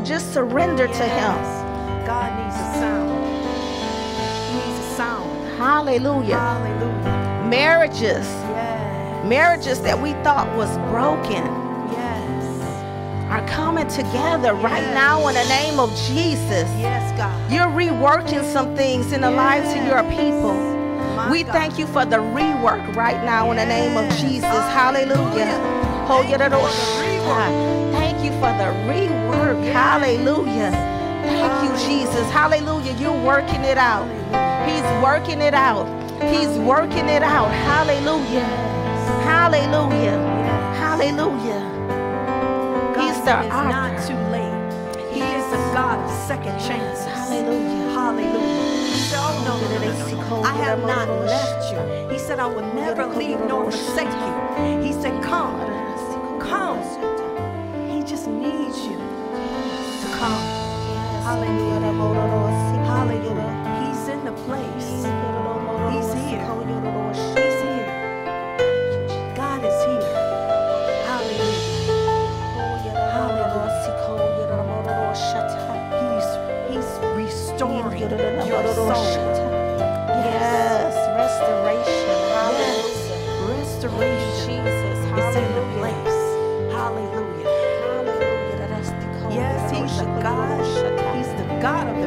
Just surrender to Him. God needs a sound. He needs a sound. Hallelujah. Hallelujah. Marriages, Yes. marriages that we thought was broken Yes. are coming together right now in the name of Jesus. Yes, God. You're reworking some things in the lives of your people. My We God. thank you for the rework right now in the name of Jesus. Hallelujah. Oh, Thank you for Thank you for the rework. Hallelujah. Thank you, Jesus. Hallelujah. You're working it out. He's working it out. He's working it out. Hallelujah. Hallelujah. Hallelujah. He's the it's not too late. He is the God of second chances. Hallelujah. Hallelujah. Oh, no, no, no. I have not left you. He said, I will never leave nor forsake you. He said, come, come. He just needs you come. Hallelujah. Hallelujah. He's in the place.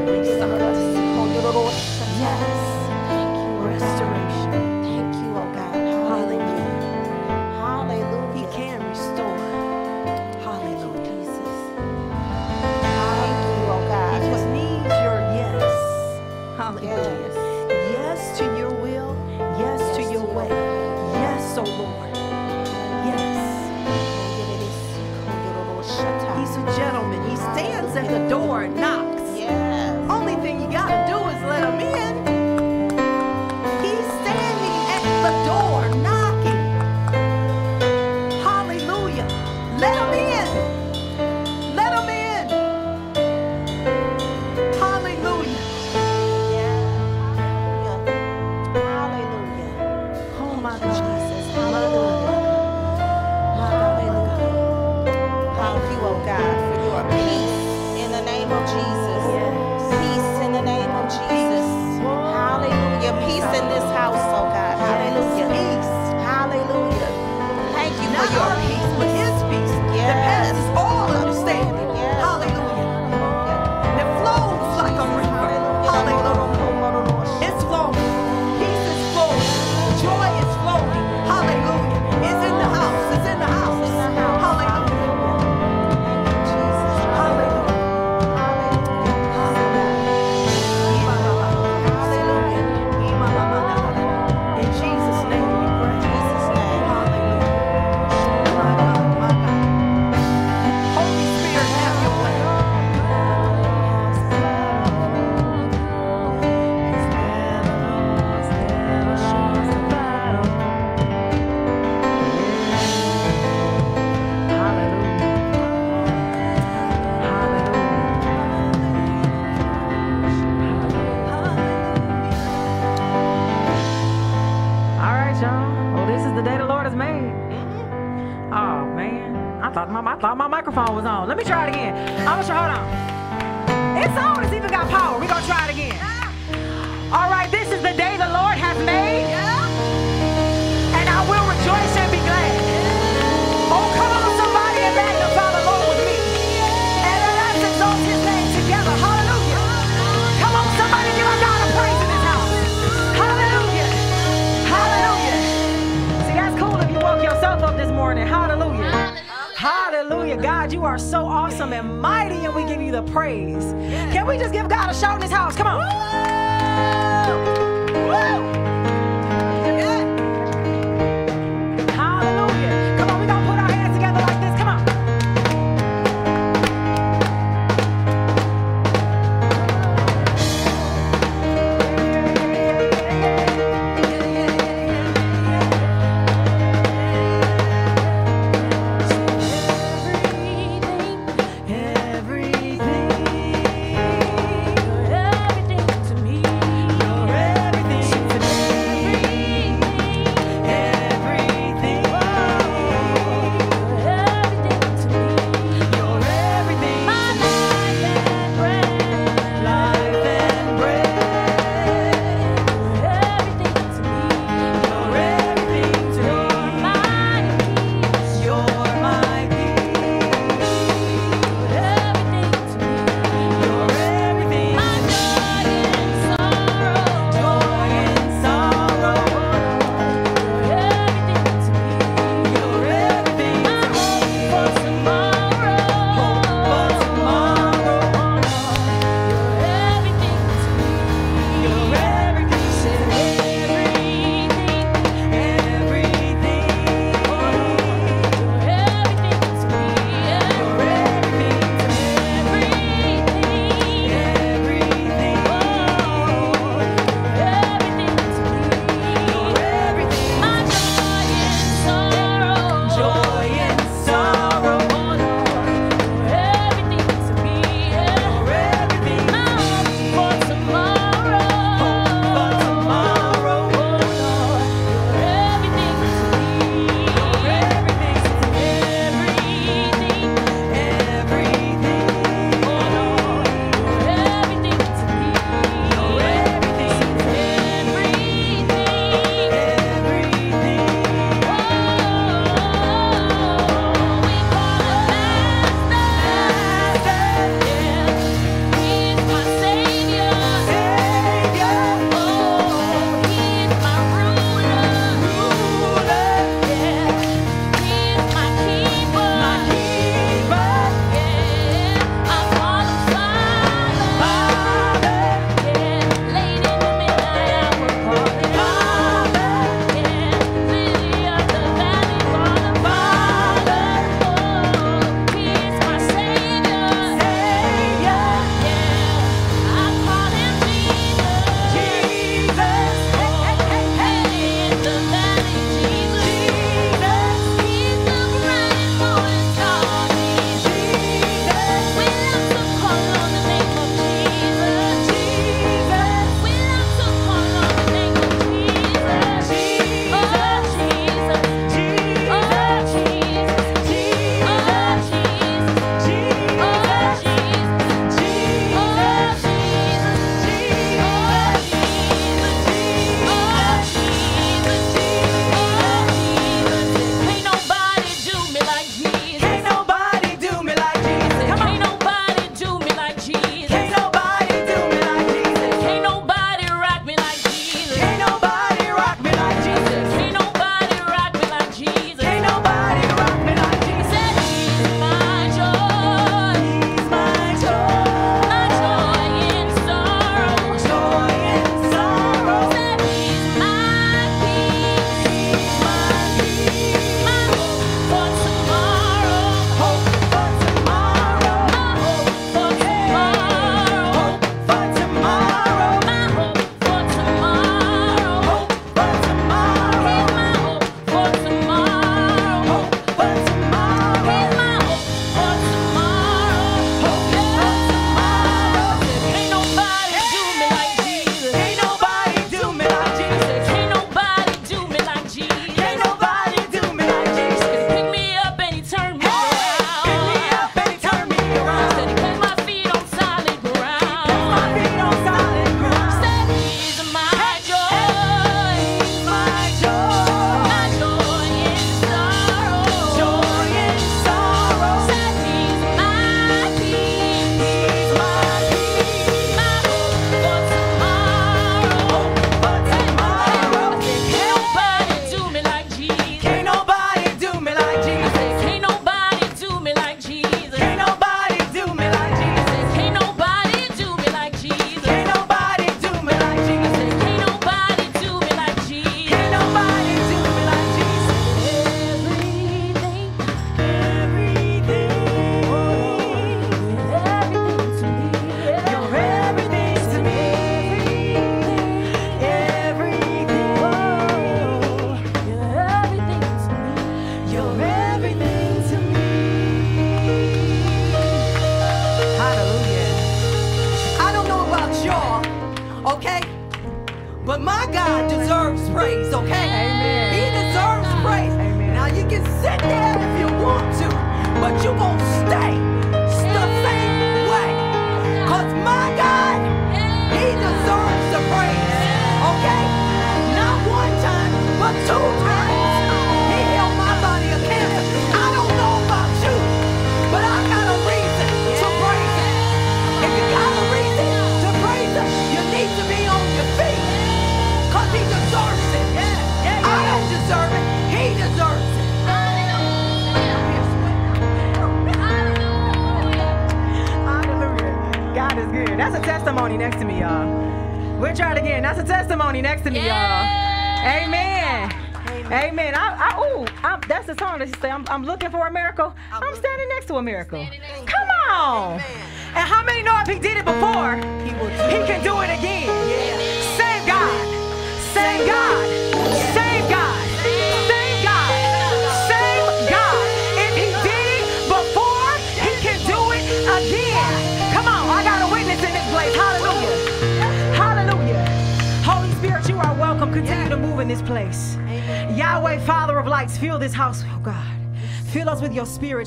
God. Yes. Thank you, Restoration. Thank you, oh God. Hallelujah. Hallelujah. He can restore. Hallelujah. Jesus. Thank you, oh He just needs your yes. Hallelujah. Yes to your will. Yes to your way. Yes, oh Lord. Yes. He's a gentleman. He stands at the door are so awesome and mighty, and we give you the praise. Can we just give God a shout in his house? Come on. Woo! Hallelujah.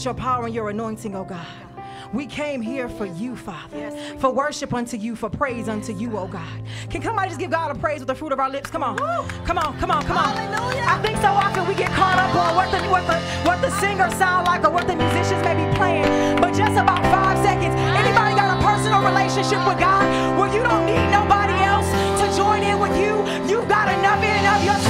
your power and your anointing, oh God. We came here for you, Father, for worship unto you, for praise unto you, oh God. Can somebody just give God a praise with the fruit of our lips? Come on, come on, come on, come on. Hallelujah. I think so often we get caught up on what the, what the what the singers sound like or what the musicians may be playing, but just about five seconds. Anybody got a personal relationship with God where you don't need nobody else to join in with you? You've got enough in and of yourself.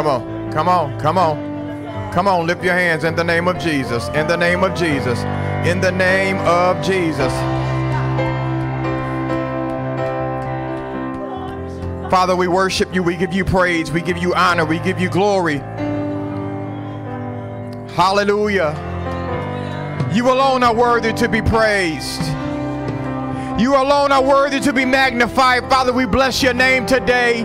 Come on, come on, come on. Come on, lift your hands in the name of Jesus. In the name of Jesus. In the name of Jesus. Father, we worship you. We give you praise. We give you honor. We give you glory. Hallelujah. You alone are worthy to be praised. You alone are worthy to be magnified. Father, we bless your name today.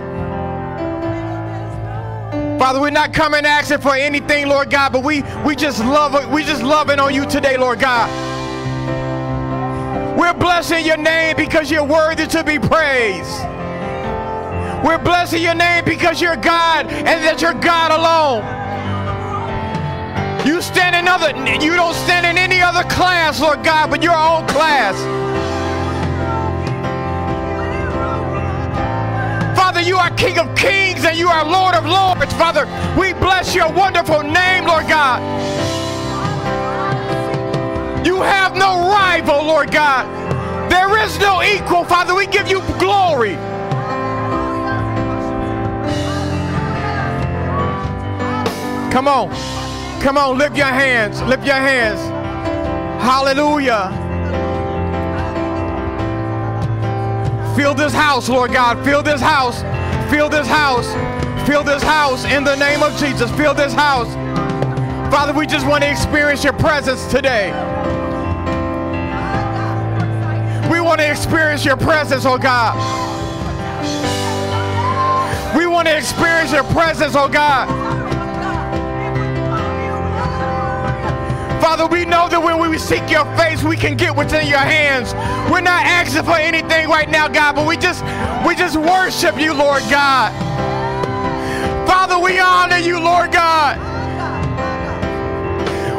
Father, we're not coming asking for anything, Lord God, but we we just love it. We just loving on you today, Lord God. We're blessing your name because you're worthy to be praised. We're blessing your name because you're God and that you're God alone. You stand in other you don't stand in any other class, Lord God, but your own class. Father, you are King of Kings and you are Lord of Lords. Father, we bless your wonderful name, Lord God. You have no rival, Lord God. There is no equal, Father. We give you glory. Come on. Come on, lift your hands. Lift your hands. Hallelujah. Fill this house, Lord God. Fill this house. Fill this house. Fill this house in the name of Jesus. Fill this house. Father, we just want to experience your presence today. We want to experience your presence, oh God. We want to experience your presence, oh God. Father, we know that when we seek your face, we can get what's in your hands. We're not asking for anything right now, God, but we just we just worship you, Lord God. Father, we honor you, Lord God.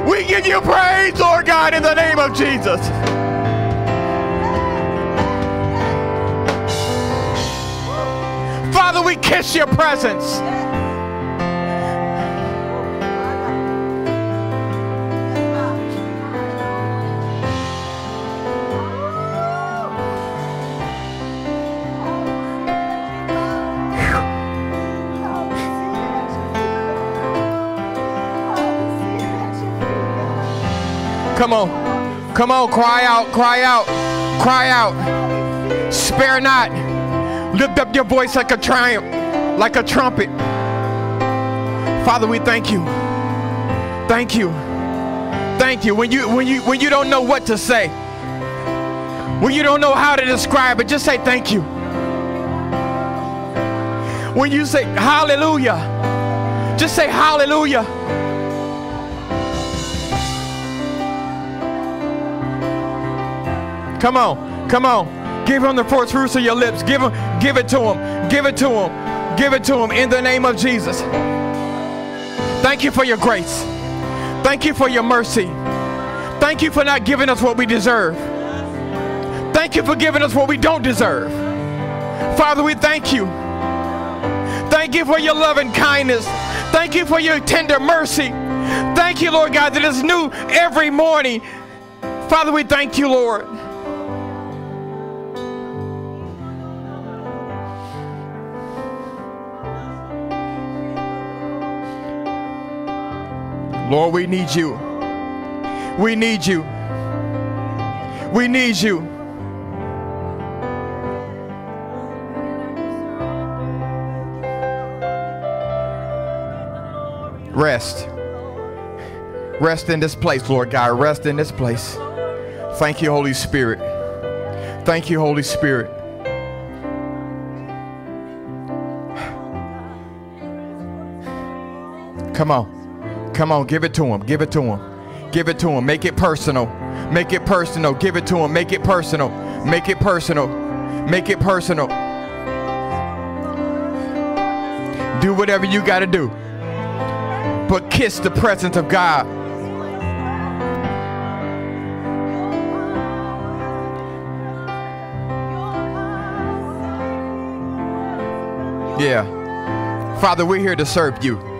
We give you praise, Lord God, in the name of Jesus. Father, we kiss your presence. Come on. Come on. Cry out. Cry out. Cry out. Spare not. Lift up your voice like a triumph, like a trumpet. Father, we thank you. Thank you. Thank you. When you when you when you don't know what to say, when you don't know how to describe it, just say thank you. When you say hallelujah, just say hallelujah. Come on, come on. Give him the first fruits of your lips. Give him, give it to him. Give it to him. Give it to him in the name of Jesus. Thank you for your grace. Thank you for your mercy. Thank you for not giving us what we deserve. Thank you for giving us what we don't deserve. Father, we thank you. Thank you for your loving kindness. Thank you for your tender mercy. Thank you, Lord God, that is new every morning. Father, we thank you, Lord. Lord, we need you. We need you. We need you. Rest. Rest in this place, Lord God. Rest in this place. Thank you, Holy Spirit. Thank you, Holy Spirit. Come on. Come on, give it to him. Give it to him. Give it to him. Make it personal. Make it personal. Give it to him. Make it personal. Make it personal. Make it personal. Do whatever you got to do. But kiss the presence of God. Yeah. Father, we're here to serve you.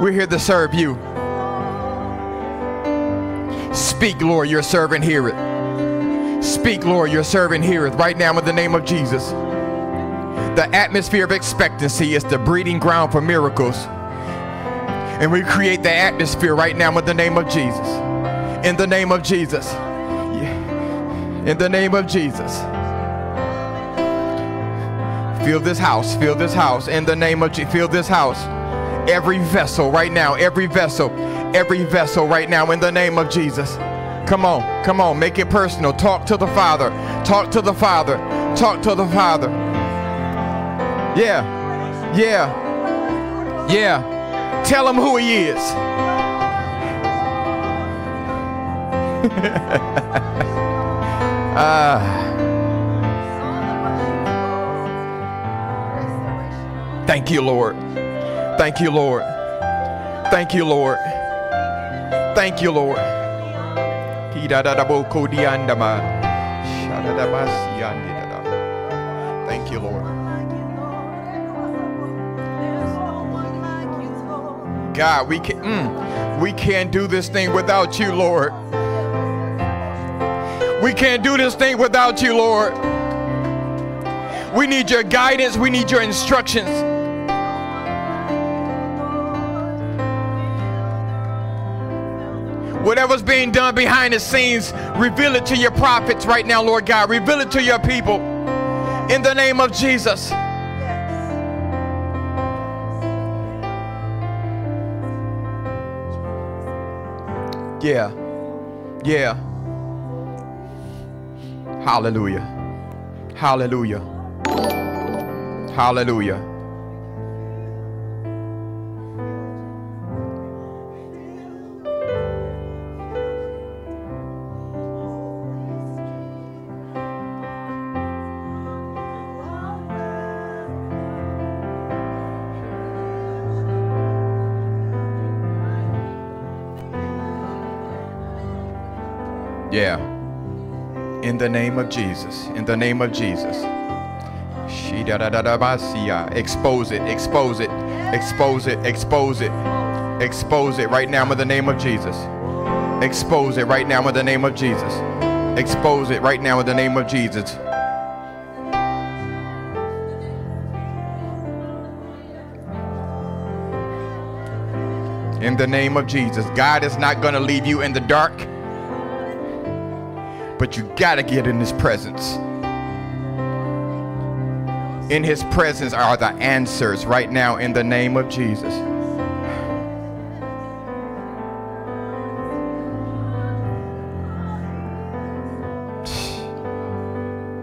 We're here to serve you. Speak, Lord, your servant hear it. Speak, Lord, your servant hear it right now in the name of Jesus. The atmosphere of expectancy is the breeding ground for miracles. And we create the atmosphere right now in the name of Jesus. In the name of Jesus. In the name of Jesus. Fill this house. Fill this house. In the name of Jesus. Fill this house. Every vessel right now. Every vessel. Every vessel right now in the name of Jesus. Come on. Come on. Make it personal. Talk to the Father. Talk to the Father. Talk to the Father. Yeah. Yeah. Yeah. Tell him who he is. Ah. Thank you, Lord. Thank you, Lord. Thank you, Lord. Thank you, Lord. Thank you, Lord. God, we can mm, we can't do this thing without you, Lord. We can't do this thing without you, Lord. We need your guidance, we need your instructions. Whatever's being done behind the scenes, reveal it to your prophets right now, Lord God. Reveal it to your people in the name of Jesus. Yeah. Yeah. Hallelujah. Hallelujah. Hallelujah. Yeah. In the name of Jesus. In the name of Jesus. Expose it. Expose it. Expose it. Expose it. Expose it right now in the name of Jesus. Expose it right now in the name of Jesus. Expose it right now in the name of Jesus. In the name of Jesus. God is not going to leave you in the dark but you got to get in his presence. In his presence are the answers right now in the name of Jesus.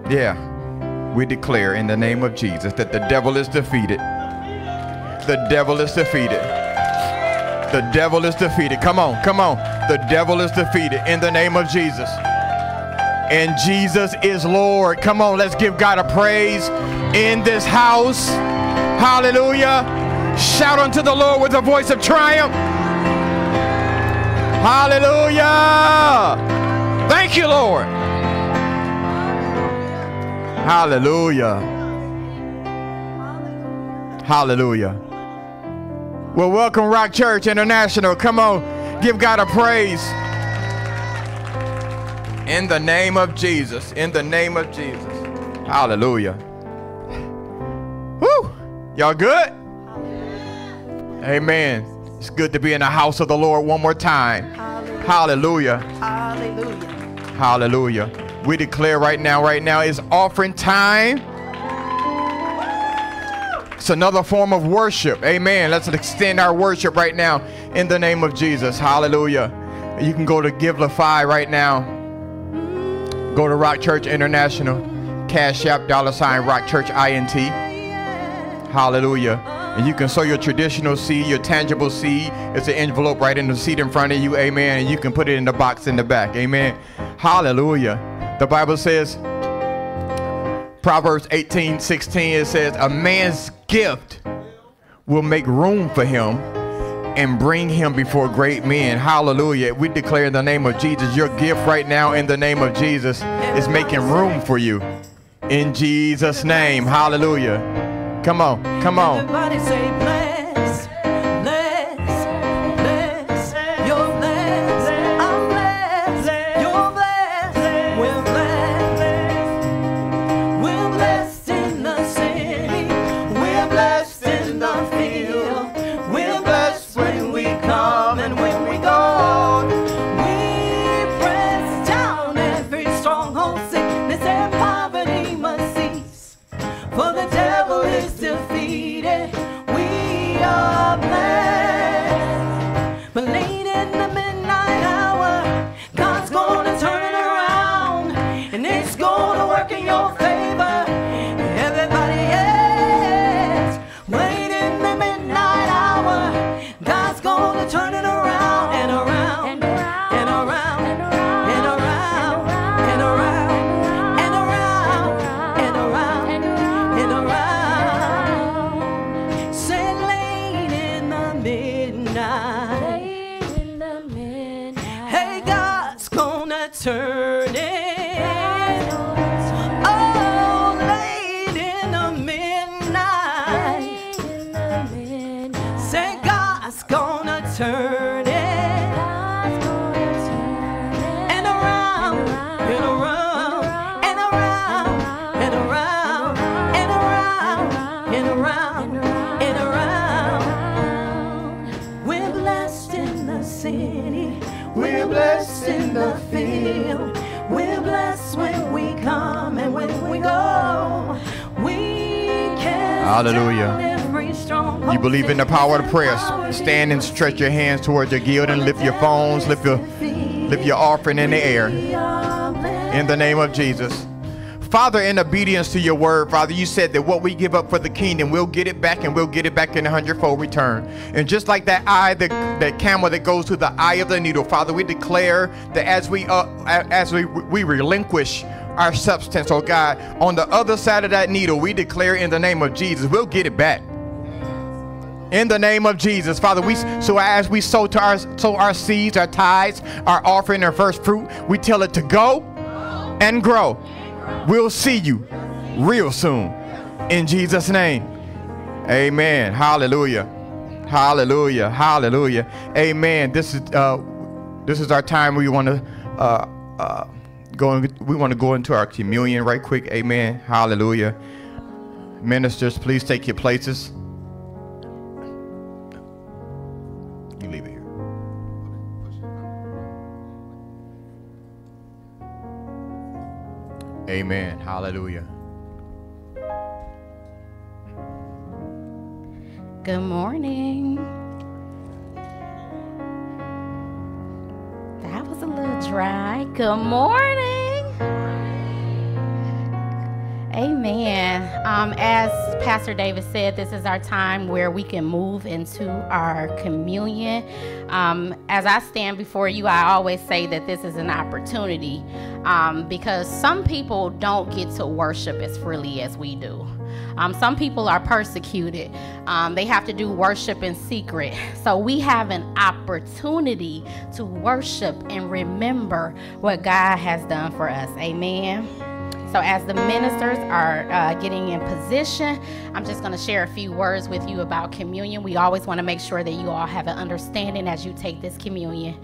Yeah, we declare in the name of Jesus that the devil is defeated. The devil is defeated. The devil is defeated. Come on, come on. The devil is defeated in the name of Jesus and Jesus is Lord. Come on, let's give God a praise in this house. Hallelujah. Shout unto the Lord with a voice of triumph. Hallelujah. Thank you, Lord. Hallelujah. Hallelujah. Well, welcome, Rock Church International. Come on, give God a praise. In the name of Jesus. In the name of Jesus. Hallelujah. Woo! Y'all good? Amen. It's good to be in the house of the Lord one more time. Hallelujah. Hallelujah. Hallelujah. We declare right now, right now is offering time. It's another form of worship. Amen. Let's extend our worship right now. in the name of Jesus. Hallelujah. You can go to Givelify right now. Go to Rock Church International, Cash App, dollar sign Rock Church INT. Hallelujah. And you can sow your traditional seed, your tangible seed. It's an envelope right in the seat in front of you. Amen. And you can put it in the box in the back. Amen. Hallelujah. The Bible says, Proverbs 18 16, it says, A man's gift will make room for him and bring him before great men. Hallelujah. We declare in the name of Jesus, your gift right now in the name of Jesus is making room for you. In Jesus' name. Hallelujah. Come on. Come on. Hallelujah. You believe in the power of prayer. Stand and stretch your hands towards your guild and lift your phones, lift your lift your offering in the air. In the name of Jesus. Father, in obedience to your word, Father, you said that what we give up for the kingdom, we'll get it back and we'll get it back in a hundredfold return. And just like that eye, the, that camel that goes to the eye of the needle, Father, we declare that as we uh, as we we relinquish our substance, oh God, on the other side of that needle, we declare in the name of Jesus, we'll get it back. In the name of Jesus, Father, we so as we sow to our sow our seeds, our tithes, our offering, our first fruit, we tell it to go and grow. We'll see you real soon. In Jesus' name. Amen. Hallelujah. Hallelujah. Hallelujah. Amen. This is uh this is our time we want to uh uh go in, we want to go into our communion right quick. Amen. Hallelujah. Ministers, please take your places. You leave it here. Amen. Hallelujah. Good morning. That was a little dry. Good morning. Amen. Um, as Pastor David said, this is our time where we can move into our communion. Um, as I stand before you, I always say that this is an opportunity um, because some people don't get to worship as freely as we do. Um, some people are persecuted. Um, they have to do worship in secret. So we have an opportunity to worship and remember what God has done for us. Amen. So, as the ministers are uh, getting in position, I'm just going to share a few words with you about communion. We always want to make sure that you all have an understanding as you take this communion.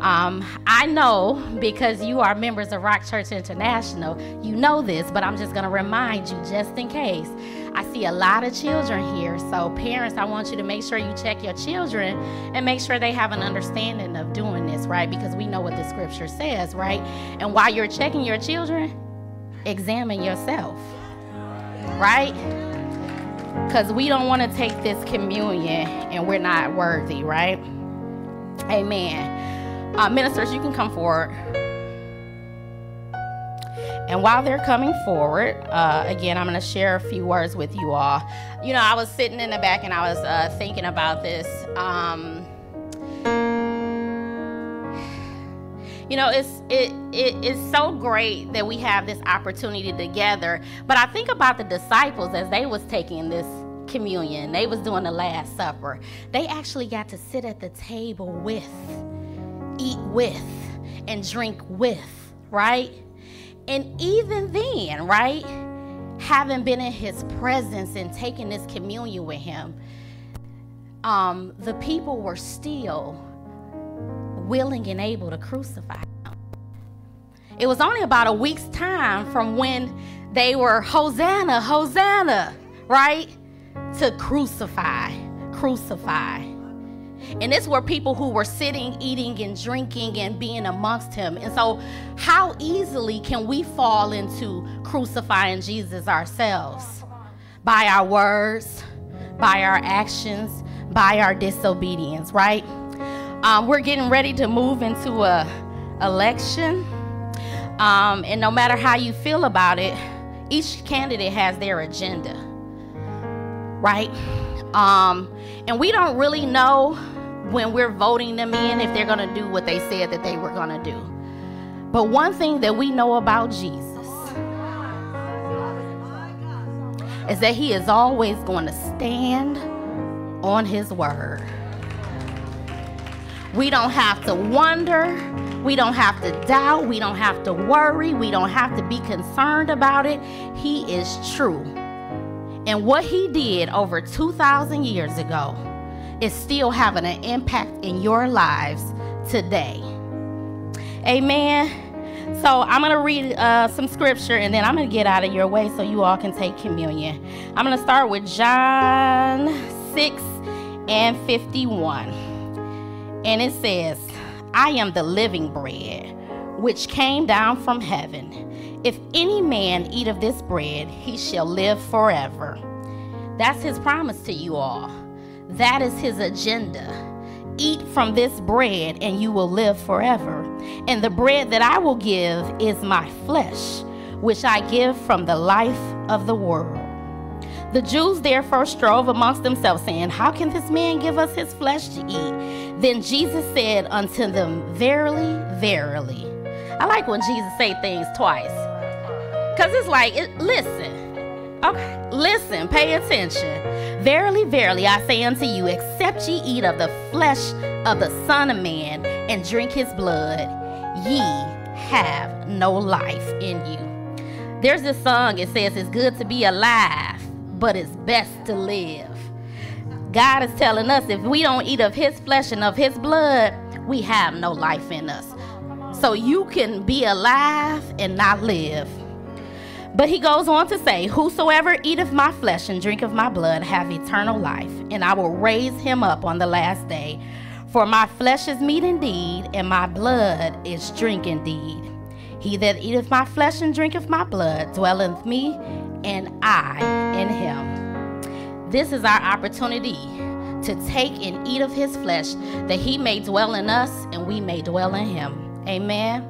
Um, I know because you are members of Rock Church International, you know this, but I'm just going to remind you just in case. I see a lot of children here, so parents, I want you to make sure you check your children and make sure they have an understanding of doing this, right? Because we know what the scripture says, right? And while you're checking your children, examine yourself, right? Because we don't want to take this communion and we're not worthy, right? Amen. Uh, ministers, you can come forward. And while they're coming forward, uh, again, I'm going to share a few words with you all. You know, I was sitting in the back and I was uh, thinking about this. Um, you know, it's it, it is so great that we have this opportunity together. But I think about the disciples as they was taking this communion, they was doing the Last Supper. They actually got to sit at the table with, eat with, and drink with, right? And even then, right, having been in his presence and taking this communion with him, um, the people were still willing and able to crucify him. It was only about a week's time from when they were Hosanna, Hosanna, right? To crucify, crucify. And this were people who were sitting, eating, and drinking and being amongst him. And so, how easily can we fall into crucifying Jesus ourselves? By our words, by our actions, by our disobedience, right? Um, we're getting ready to move into a election. Um, and no matter how you feel about it, each candidate has their agenda, right? Um, and we don't really know when we're voting them in if they're going to do what they said that they were going to do. But one thing that we know about Jesus is that he is always going to stand on his word. We don't have to wonder. We don't have to doubt. We don't have to worry. We don't have to be concerned about it. He is true. And what he did over 2,000 years ago is still having an impact in your lives today. Amen. So I'm going to read uh, some scripture and then I'm going to get out of your way so you all can take communion. I'm going to start with John 6 and 51. And it says, I am the living bread which came down from heaven. If any man eat of this bread, he shall live forever. That's his promise to you all. That is his agenda. Eat from this bread and you will live forever. And the bread that I will give is my flesh, which I give from the life of the world. The Jews therefore strove amongst themselves, saying, How can this man give us his flesh to eat? Then Jesus said unto them, Verily, verily. I like when Jesus say things twice. Because it's like, it, listen, Okay, listen, pay attention. Verily, verily, I say unto you, except ye eat of the flesh of the Son of Man and drink his blood, ye have no life in you. There's this song, it says, It's good to be alive, but it's best to live. God is telling us if we don't eat of his flesh and of his blood, we have no life in us. So you can be alive and not live. But he goes on to say, Whosoever eateth my flesh and drinketh my blood have eternal life, and I will raise him up on the last day. For my flesh is meat indeed, and my blood is drink indeed. He that eateth my flesh and drinketh my blood dwelleth me, and I in him. This is our opportunity to take and eat of his flesh, that he may dwell in us and we may dwell in him. Amen.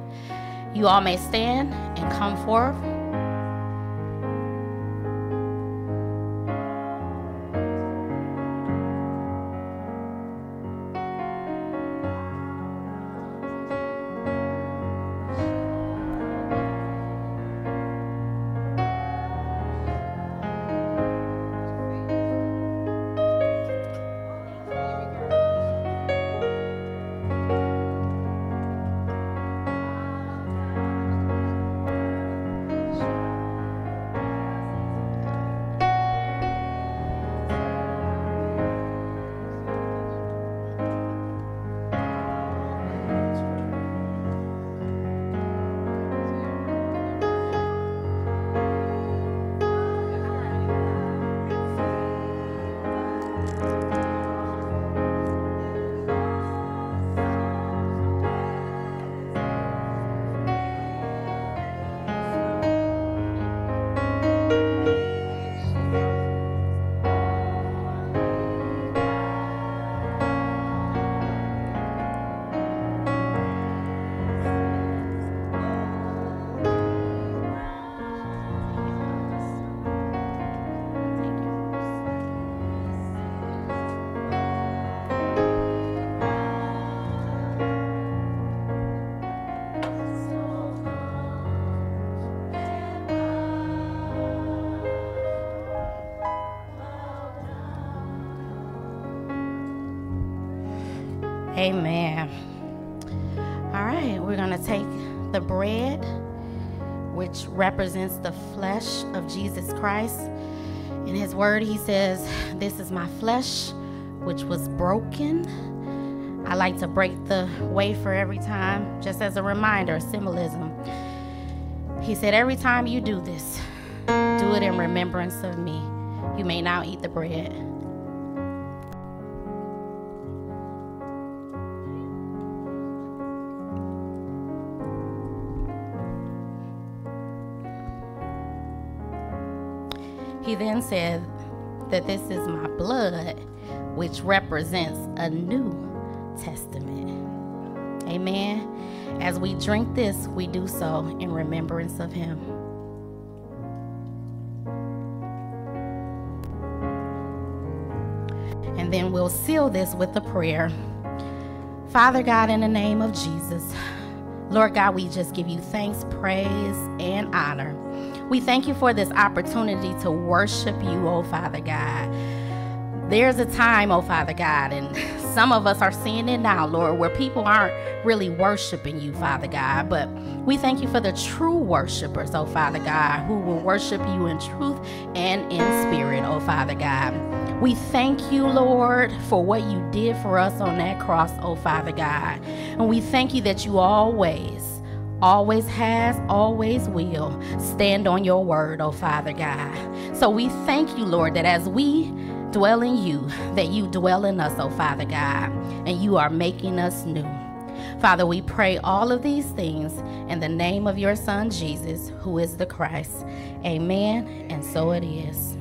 You all may stand and come forth. Represents the flesh of Jesus Christ. In his word, he says, This is my flesh, which was broken. I like to break the wafer every time, just as a reminder, a symbolism. He said, Every time you do this, do it in remembrance of me. You may now eat the bread. He then said that this is my blood, which represents a new testament. Amen. As we drink this, we do so in remembrance of him. And then we'll seal this with a prayer. Father God, in the name of Jesus, Lord God, we just give you thanks, praise, and honor. We thank you for this opportunity to worship you, oh Father God. There's a time, oh Father God, and some of us are seeing it now, Lord, where people aren't really worshiping you, Father God. But we thank you for the true worshipers, oh Father God, who will worship you in truth and in spirit, oh Father God. We thank you, Lord, for what you did for us on that cross, oh Father God. And we thank you that you always always has, always will stand on your word, oh Father God. So we thank you, Lord, that as we dwell in you, that you dwell in us, oh Father God, and you are making us new. Father, we pray all of these things in the name of your Son, Jesus, who is the Christ. Amen, and so it is.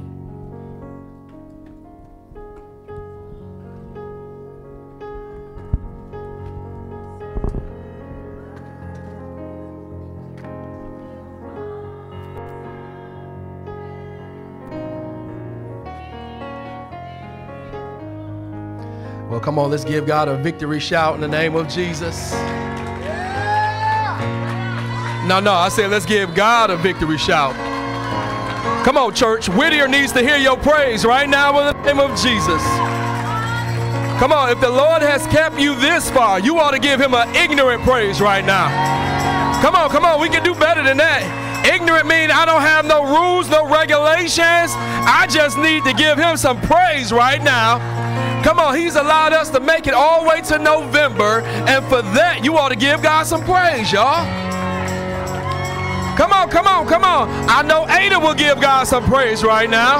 Come on, let's give God a victory shout in the name of Jesus. No, no, I said let's give God a victory shout. Come on, church. Whittier needs to hear your praise right now in the name of Jesus. Come on, if the Lord has kept you this far, you ought to give him an ignorant praise right now. Come on, come on, we can do better than that. Ignorant means I don't have no rules, no regulations. I just need to give him some praise right now. Come on, He's allowed us to make it all the way to November, and for that, you ought to give God some praise, y'all. Come on, come on, come on. I know Ada will give God some praise right now.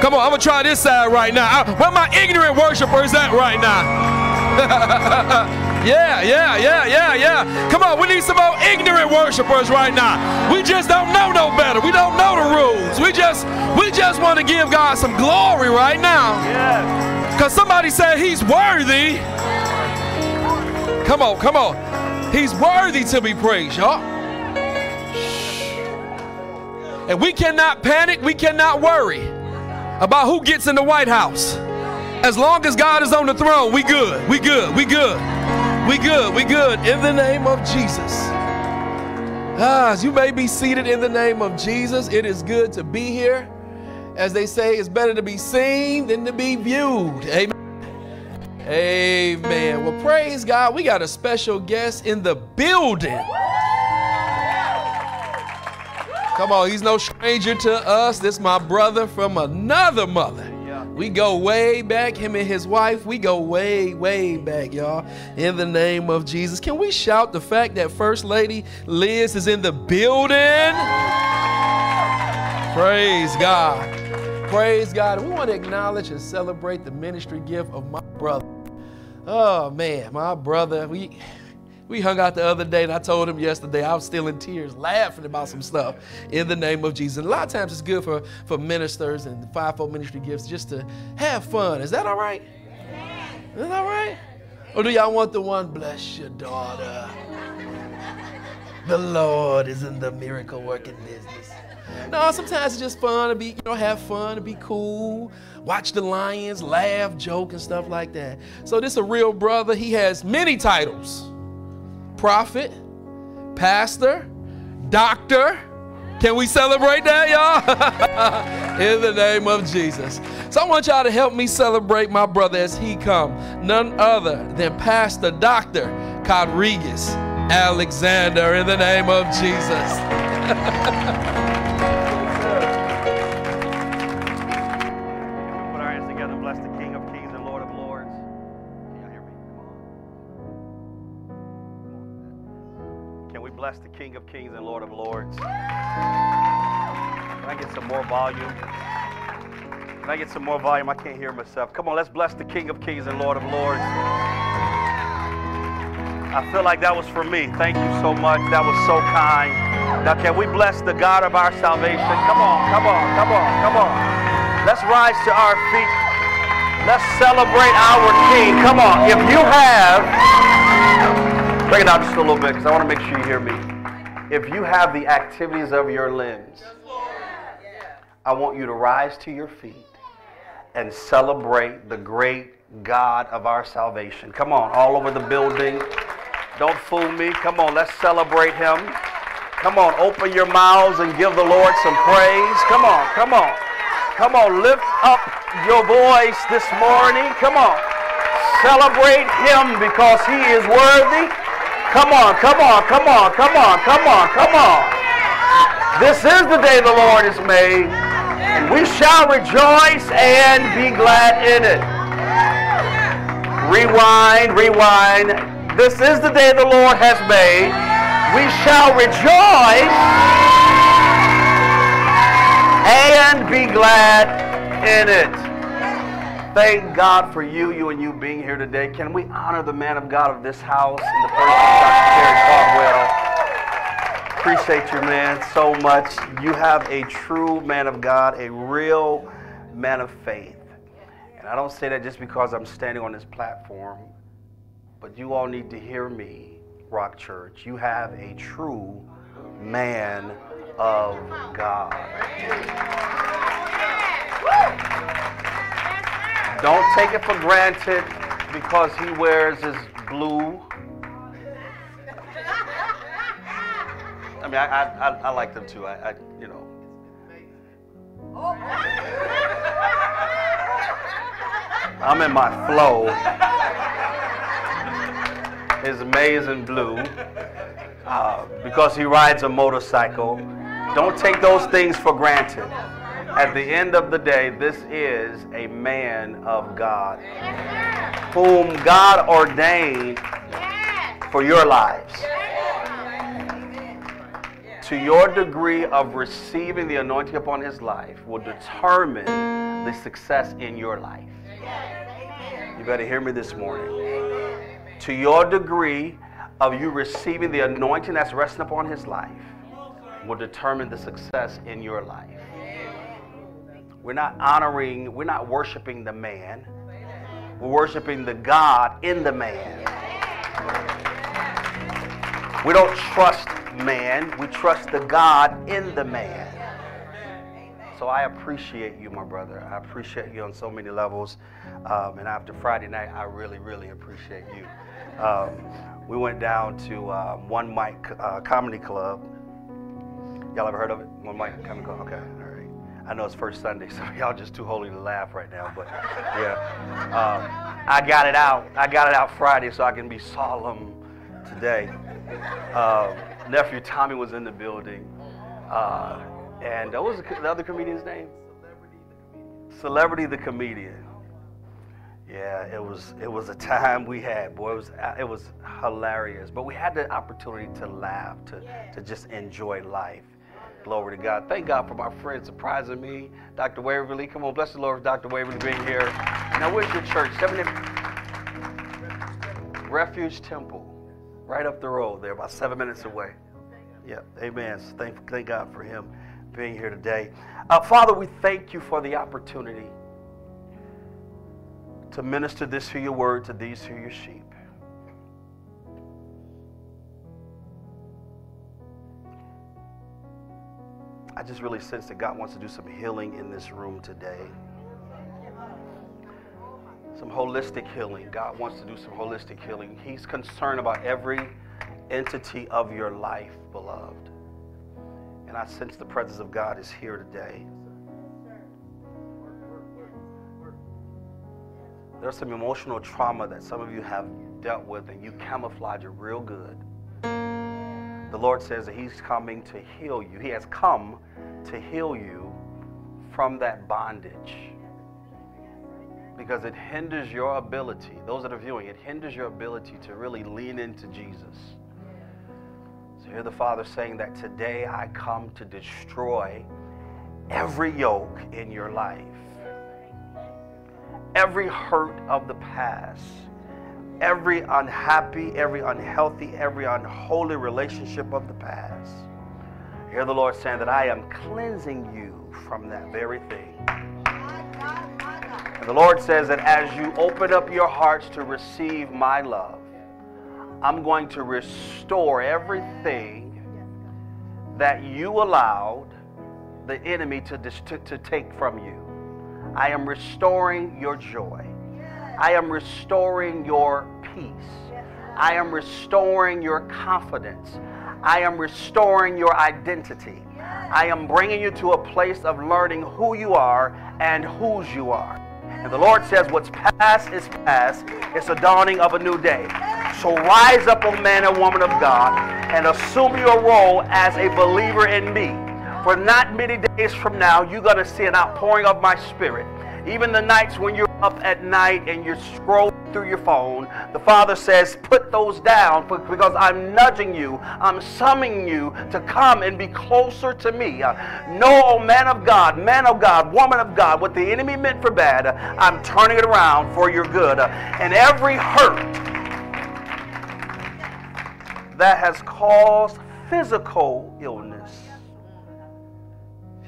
Come on, I'm gonna try this side right now. Where my ignorant worshipers at right now? Yeah, yeah, yeah, yeah, yeah. Come on, we need some more ignorant worshipers right now. We just don't know no better. We don't know the rules. We just we just want to give God some glory right now. Yeah. Cause somebody said he's worthy. Come on, come on. He's worthy to be praised, y'all. And we cannot panic, we cannot worry about who gets in the White House. As long as God is on the throne, we good. We good. We good. We good. We good. In the name of Jesus. Ah, you may be seated in the name of Jesus, it is good to be here. As they say, it's better to be seen than to be viewed. Amen. Amen. Well, praise God. We got a special guest in the building. Come on, he's no stranger to us. This my brother from another mother. We go way back, him and his wife, we go way, way back, y'all. In the name of Jesus. Can we shout the fact that First Lady Liz is in the building? Praise God. Praise God. we want to acknowledge and celebrate the ministry gift of my brother. Oh man, my brother. We we hung out the other day, and I told him yesterday I was still in tears, laughing about some stuff in the name of Jesus. And a lot of times it's good for, for ministers and the fivefold ministry gifts just to have fun. Is that all right? Is that all right? Or do y'all want the one, bless your daughter? The Lord is in the miracle working business. No, sometimes it's just fun to be, you know, have fun, to be cool, watch the Lions, laugh, joke, and stuff like that. So this is a real brother. He has many titles prophet, pastor, doctor. Can we celebrate that, y'all? In the name of Jesus. So I want y'all to help me celebrate my brother as he come. None other than Pastor Dr. Codrigus Alexander in the name of Jesus. bless the King of Kings and Lord of Lords. Can I get some more volume? Can I get some more volume? I can't hear myself. Come on, let's bless the King of Kings and Lord of Lords. I feel like that was for me. Thank you so much. That was so kind. Now, can we bless the God of our salvation? Come on, come on, come on, come on. Let's rise to our feet. Let's celebrate our King. Come on. If you have Bring it out just a little bit because I want to make sure you hear me. If you have the activities of your limbs, I want you to rise to your feet and celebrate the great God of our salvation. Come on, all over the building. Don't fool me. Come on, let's celebrate Him. Come on, open your mouths and give the Lord some praise. Come on, come on. Come on, lift up your voice this morning. Come on. Celebrate Him because He is worthy. Come on, come on, come on, come on, come on, come on. This is the day the Lord has made, we shall rejoice and be glad in it. Rewind, rewind. This is the day the Lord has made. We shall rejoice and be glad in it. Thank God for you, you and you being here today. Can we honor the man of God of this house and the person Dr. Terry Caldwell? Appreciate you, man, so much. You have a true man of God, a real man of faith. And I don't say that just because I'm standing on this platform, but you all need to hear me, Rock Church. You have a true man of God. Don't take it for granted because he wears his blue. I mean, I, I, I like them too. I, I, you know. I'm in my flow. His amazing blue. Uh, because he rides a motorcycle. Don't take those things for granted. At the end of the day, this is a man of God whom God ordained for your lives. To your degree of receiving the anointing upon his life will determine the success in your life. You better hear me this morning. To your degree of you receiving the anointing that's resting upon his life will determine the success in your life. We're not honoring, we're not worshiping the man. We're worshiping the God in the man. We don't trust man, we trust the God in the man. So I appreciate you, my brother. I appreciate you on so many levels. Um, and after Friday night, I really, really appreciate you. Um, we went down to uh, One Mic uh, Comedy Club. Y'all ever heard of it? One Mic Comedy Club? Okay. I know it's first Sunday, so y'all just too holy to laugh right now. But yeah, um, I got it out. I got it out Friday, so I can be solemn today. Uh, nephew Tommy was in the building, uh, and what was the other comedian's name? Celebrity the comedian. Yeah, it was it was a time we had, boy. It was it was hilarious, but we had the opportunity to laugh, to to just enjoy life. Glory to God. Thank God for my friend surprising me. Dr. Waverly, come on, bless the Lord for Dr. Waverly being here. Now, where's your church? 70 Refuge Temple, right up the road there, about seven minutes away. Yep, amen. So thank, thank God for him being here today. Uh, Father, we thank you for the opportunity to minister this through your word to these who are your sheep. I just really sense that God wants to do some healing in this room today. Some holistic healing. God wants to do some holistic healing. He's concerned about every entity of your life, beloved. And I sense the presence of God is here today. There's some emotional trauma that some of you have dealt with, and you camouflage it real good. The Lord says that He's coming to heal you. He has come to heal you from that bondage because it hinders your ability. Those that are viewing, it hinders your ability to really lean into Jesus. So hear the Father saying that today I come to destroy every yoke in your life, every hurt of the past, every unhappy, every unhealthy, every unholy relationship of the past. Hear the Lord saying that I am cleansing you from that very thing. And the Lord says that as you open up your hearts to receive my love, I'm going to restore everything that you allowed the enemy to, to, to take from you. I am restoring your joy. I am restoring your peace. I am restoring your confidence. I am restoring your identity. I am bringing you to a place of learning who you are and whose you are. And the Lord says, What's past is past. It's a dawning of a new day. So rise up, O man and woman of God, and assume your role as a believer in me. For not many days from now, you're going to see an outpouring of my spirit. Even the nights when you're up at night and you're scrolling through your phone, the Father says, put those down because I'm nudging you. I'm summoning you to come and be closer to me. Uh, know, oh man of God, man of God, woman of God, what the enemy meant for bad, I'm turning it around for your good. Uh, and every hurt that has caused physical illness,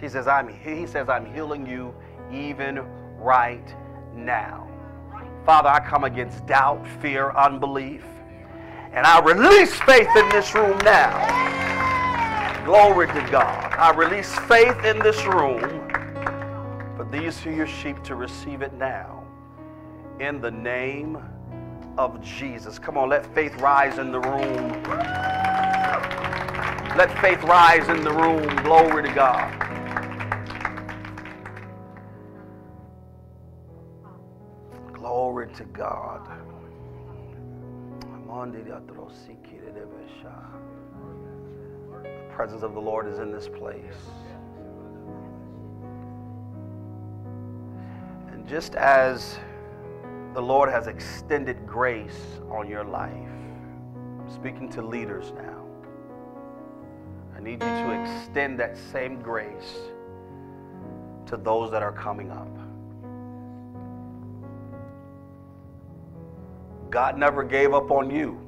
he says, I'm, he says, I'm healing you even right now. Father, I come against doubt, fear, unbelief, and I release faith in this room now. Glory to God. I release faith in this room for these are your sheep to receive it now. In the name of Jesus. Come on, let faith rise in the room. Let faith rise in the room. Glory to God. Glory to God. The presence of the Lord is in this place. And just as the Lord has extended grace on your life, I'm speaking to leaders now. I need you to extend that same grace to those that are coming up. God never gave up on you.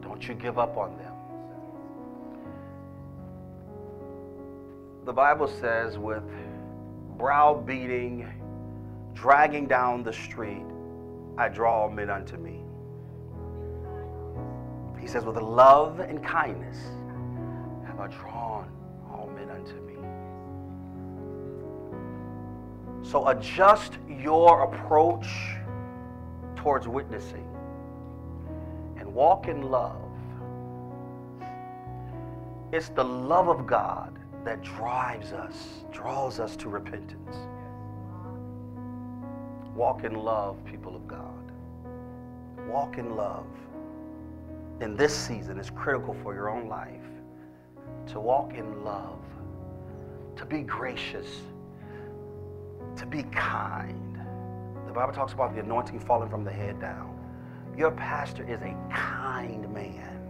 Don't you give up on them. The Bible says, with browbeating, dragging down the street, I draw all men unto me. He says, with love and kindness have I drawn all men unto me. So adjust your approach towards witnessing and walk in love. It's the love of God that drives us, draws us to repentance. Walk in love, people of God. Walk in love. In this season, it's critical for your own life to walk in love, to be gracious, to be kind Bible talks about the anointing falling from the head down. Your pastor is a kind man.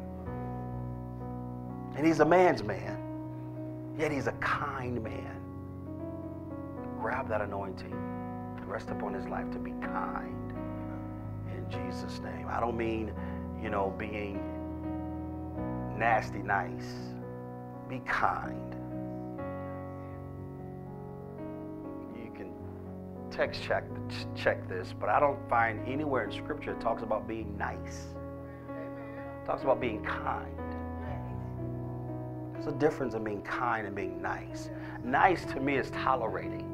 And he's a man's man. Yet he's a kind man. Grab that anointing. Rest upon his life to be kind. In Jesus' name. I don't mean, you know, being nasty nice. Be kind. Text check check this, but I don't find anywhere in Scripture it talks about being nice. It talks about being kind. There's a difference in being kind and being nice. Nice to me is tolerating.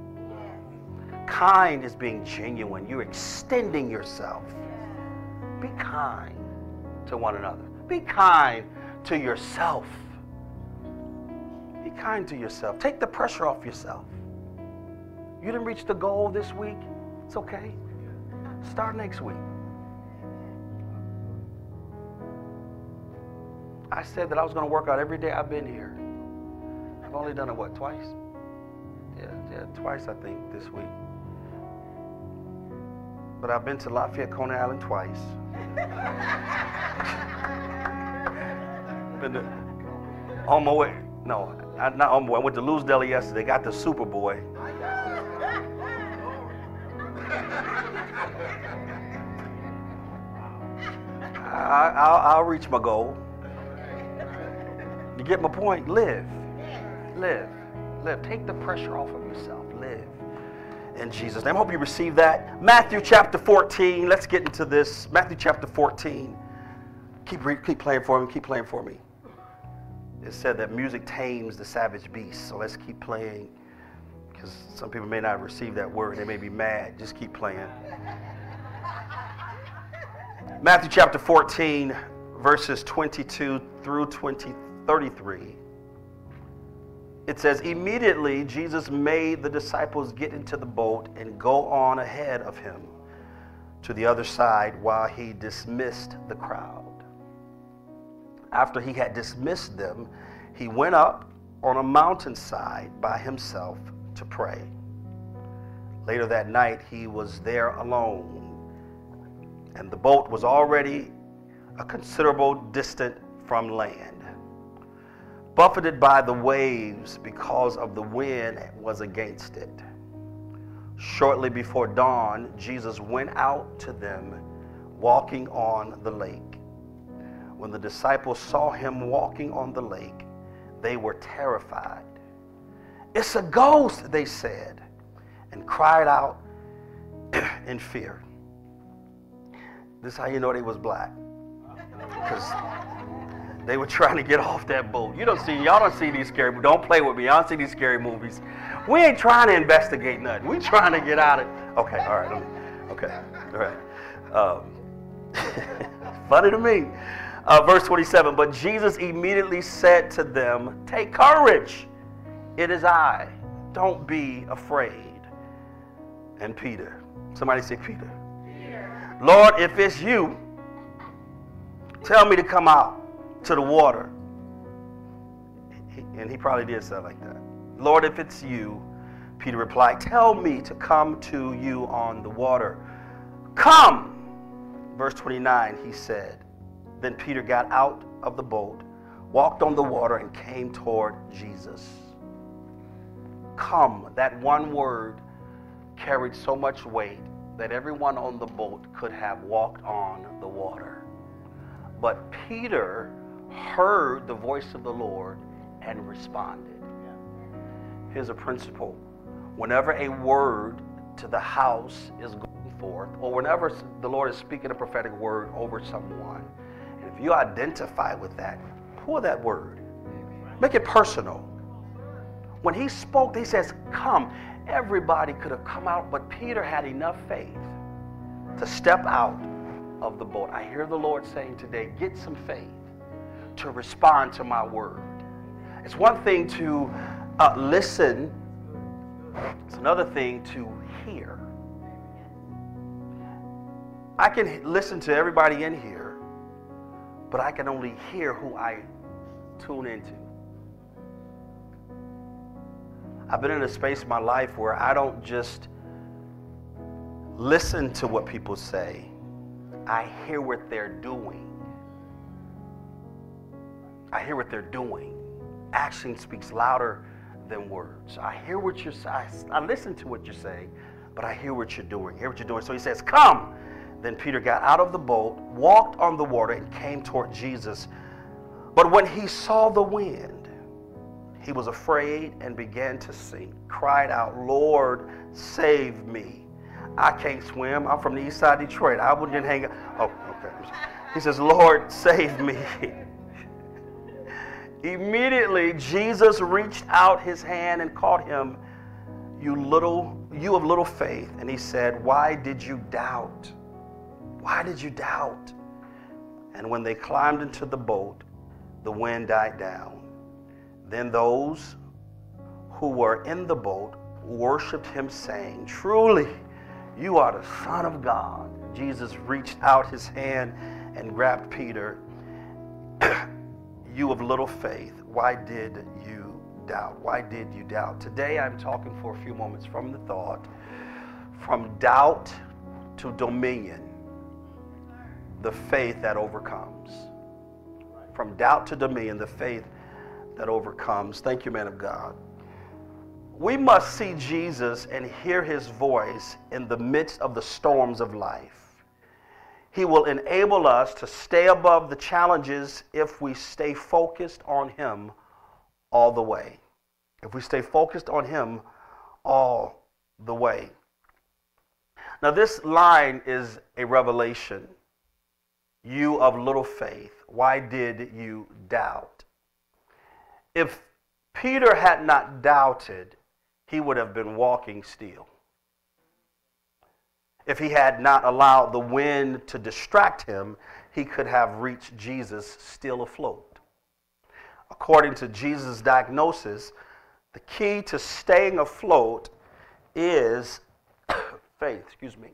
Kind is being genuine. You're extending yourself. Be kind to one another. Be kind to yourself. Be kind to yourself. Take the pressure off yourself. You didn't reach the goal this week. It's okay. Start next week. I said that I was going to work out every day I've been here. I've only done it, what, twice? Yeah, yeah, twice, I think, this week. But I've been to Lafayette, Coney Island twice. been to, on my way. No, not on my way. I went to Lou's Deli yesterday. Got the Superboy. I, will reach my goal. You get my point? Live. Live. Live. Take the pressure off of yourself. Live. In Jesus' name. I hope you receive that. Matthew chapter 14. Let's get into this. Matthew chapter 14. Keep, re- keep playing for me. Keep playing for me. It said that music tames the savage beast. So let's keep playing. Because some people may not receive that word. They may be mad. Just keep playing. Matthew chapter 14, verses 22 through 20, 33. It says, Immediately Jesus made the disciples get into the boat and go on ahead of him to the other side while he dismissed the crowd. After he had dismissed them, he went up on a mountainside by himself to pray. Later that night, he was there alone and the boat was already a considerable distance from land. Buffeted by the waves because of the wind was against it. Shortly before dawn, Jesus went out to them walking on the lake. When the disciples saw him walking on the lake, they were terrified. It's a ghost, they said, and cried out in fear. This is how you know they was black. Because they were trying to get off that boat. You don't see, y'all don't see these scary, don't play with me. See these scary movies. We ain't trying to investigate nothing. We trying to get out of Okay, all right, me, okay, all right. Um, funny to me. Uh, verse 27, but Jesus immediately said to them, Take courage, it is I. Don't be afraid. And Peter, somebody say Peter. Lord, if it's you, tell me to come out to the water. And he probably did say like that. Lord, if it's you, Peter replied, Tell me to come to you on the water. Come! Verse 29, he said. Then Peter got out of the boat, walked on the water, and came toward Jesus. Come, that one word carried so much weight that everyone on the boat could have walked on the water. But Peter heard the voice of the Lord and responded. Here's a principle whenever a word to the house is going forth, or whenever the Lord is speaking a prophetic word over someone, and if you identify with that, pull that word, make it personal. When he spoke, he says, Come. Everybody could have come out, but Peter had enough faith to step out of the boat. I hear the Lord saying today, get some faith to respond to my word. It's one thing to uh, listen, it's another thing to hear. I can listen to everybody in here, but I can only hear who I tune into. I've been in a space in my life where I don't just listen to what people say, I hear what they're doing. I hear what they're doing. Action speaks louder than words. I hear what you're saying. I listen to what you're saying, but I hear what you're doing. Hear what you're doing. So he says, Come. Then Peter got out of the boat, walked on the water, and came toward Jesus. But when he saw the wind, he was afraid and began to sink, cried out, Lord, save me. I can't swim. I'm from the east side of Detroit. I wouldn't hang out. Oh, okay. He says, Lord, save me. Immediately, Jesus reached out his hand and caught him, you little, you of little faith. And he said, Why did you doubt? Why did you doubt? And when they climbed into the boat, the wind died down. Then those who were in the boat worshiped him, saying, Truly, you are the Son of God. Jesus reached out his hand and grabbed Peter. you of little faith, why did you doubt? Why did you doubt? Today I'm talking for a few moments from the thought from doubt to dominion, the faith that overcomes. From doubt to dominion, the faith that overcomes. Thank you, man of God. We must see Jesus and hear his voice in the midst of the storms of life. He will enable us to stay above the challenges if we stay focused on him all the way. If we stay focused on him all the way. Now, this line is a revelation. You of little faith, why did you doubt? If Peter had not doubted, he would have been walking still. If he had not allowed the wind to distract him, he could have reached Jesus still afloat. According to Jesus' diagnosis, the key to staying afloat is faith, excuse me.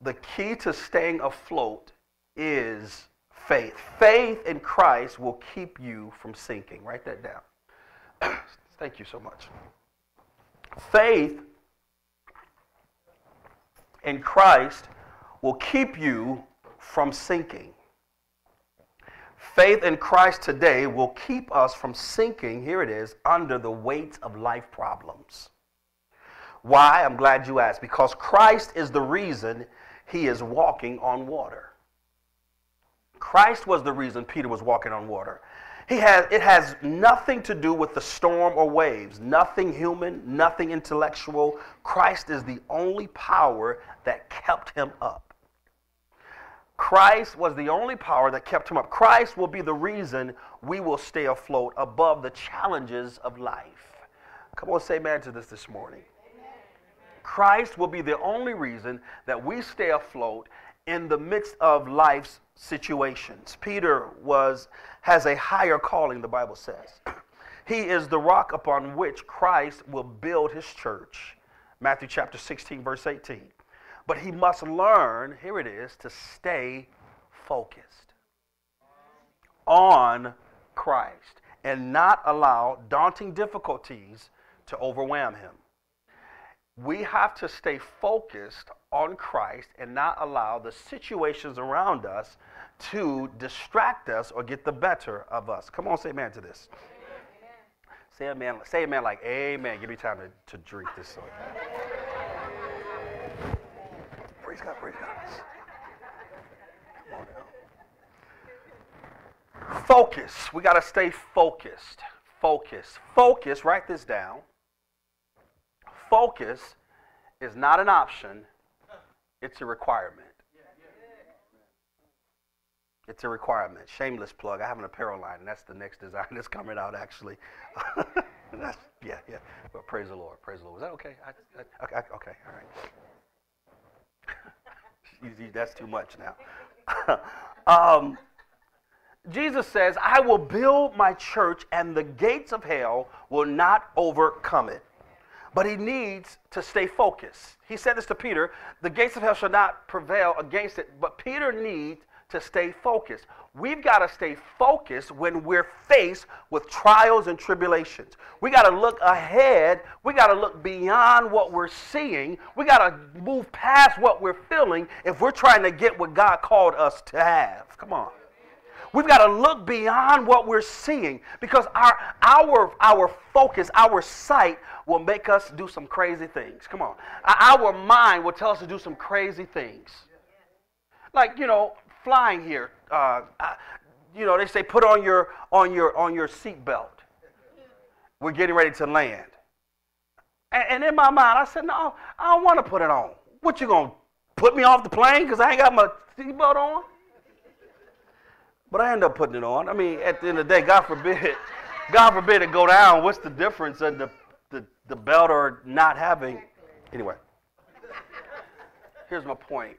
The key to staying afloat is faith. Faith in Christ will keep you from sinking. Write that down. Thank you so much. Faith in Christ will keep you from sinking. Faith in Christ today will keep us from sinking, here it is, under the weight of life problems. Why? I'm glad you asked. Because Christ is the reason he is walking on water. Christ was the reason Peter was walking on water. He has, it has nothing to do with the storm or waves, nothing human, nothing intellectual. Christ is the only power that kept him up. Christ was the only power that kept him up. Christ will be the reason we will stay afloat above the challenges of life. Come on, say amen to this this morning. Christ will be the only reason that we stay afloat in the midst of life's situations. Peter was has a higher calling, the Bible says. He is the rock upon which Christ will build his church. Matthew chapter 16, verse 18. But he must learn, here it is, to stay focused on Christ and not allow daunting difficulties to overwhelm him. We have to stay focused on Christ and not allow the situations around us to distract us or get the better of us. Come on, say amen to this. Amen. Say amen. Say amen like amen. Give me time to, to drink this. So. praise God, praise God. Focus. We got to stay focused. Focus. Focus. Write this down. Focus is not an option, it's a requirement. It's a requirement. Shameless plug. I have an apparel line, and that's the next design that's coming out, actually. yeah, yeah. But praise the Lord. Praise the Lord. Is that okay? I, I, okay, okay, all right. that's too much now. um, Jesus says, I will build my church, and the gates of hell will not overcome it but he needs to stay focused. He said this to Peter the gates of hell shall not prevail against it, but Peter needs to stay focused. We've got to stay focused when we're faced with trials and tribulations. We got to look ahead. We got to look beyond what we're seeing. We got to move past what we're feeling if we're trying to get what God called us to have. Come on. We've got to look beyond what we're seeing because our, our, our focus, our sight will make us do some crazy things. Come on. Our mind will tell us to do some crazy things. Like, you know, flying here. Uh, you know, they say put on your on your on your seatbelt. We're getting ready to land. And, and in my mind, I said, no, I don't want to put it on. What you gonna put me off the plane because I ain't got my seatbelt on? But I end up putting it on. I mean, at the end of the day, God forbid, God forbid it go down. What's the difference in the, the, the belt or not having? Anyway, here's my point.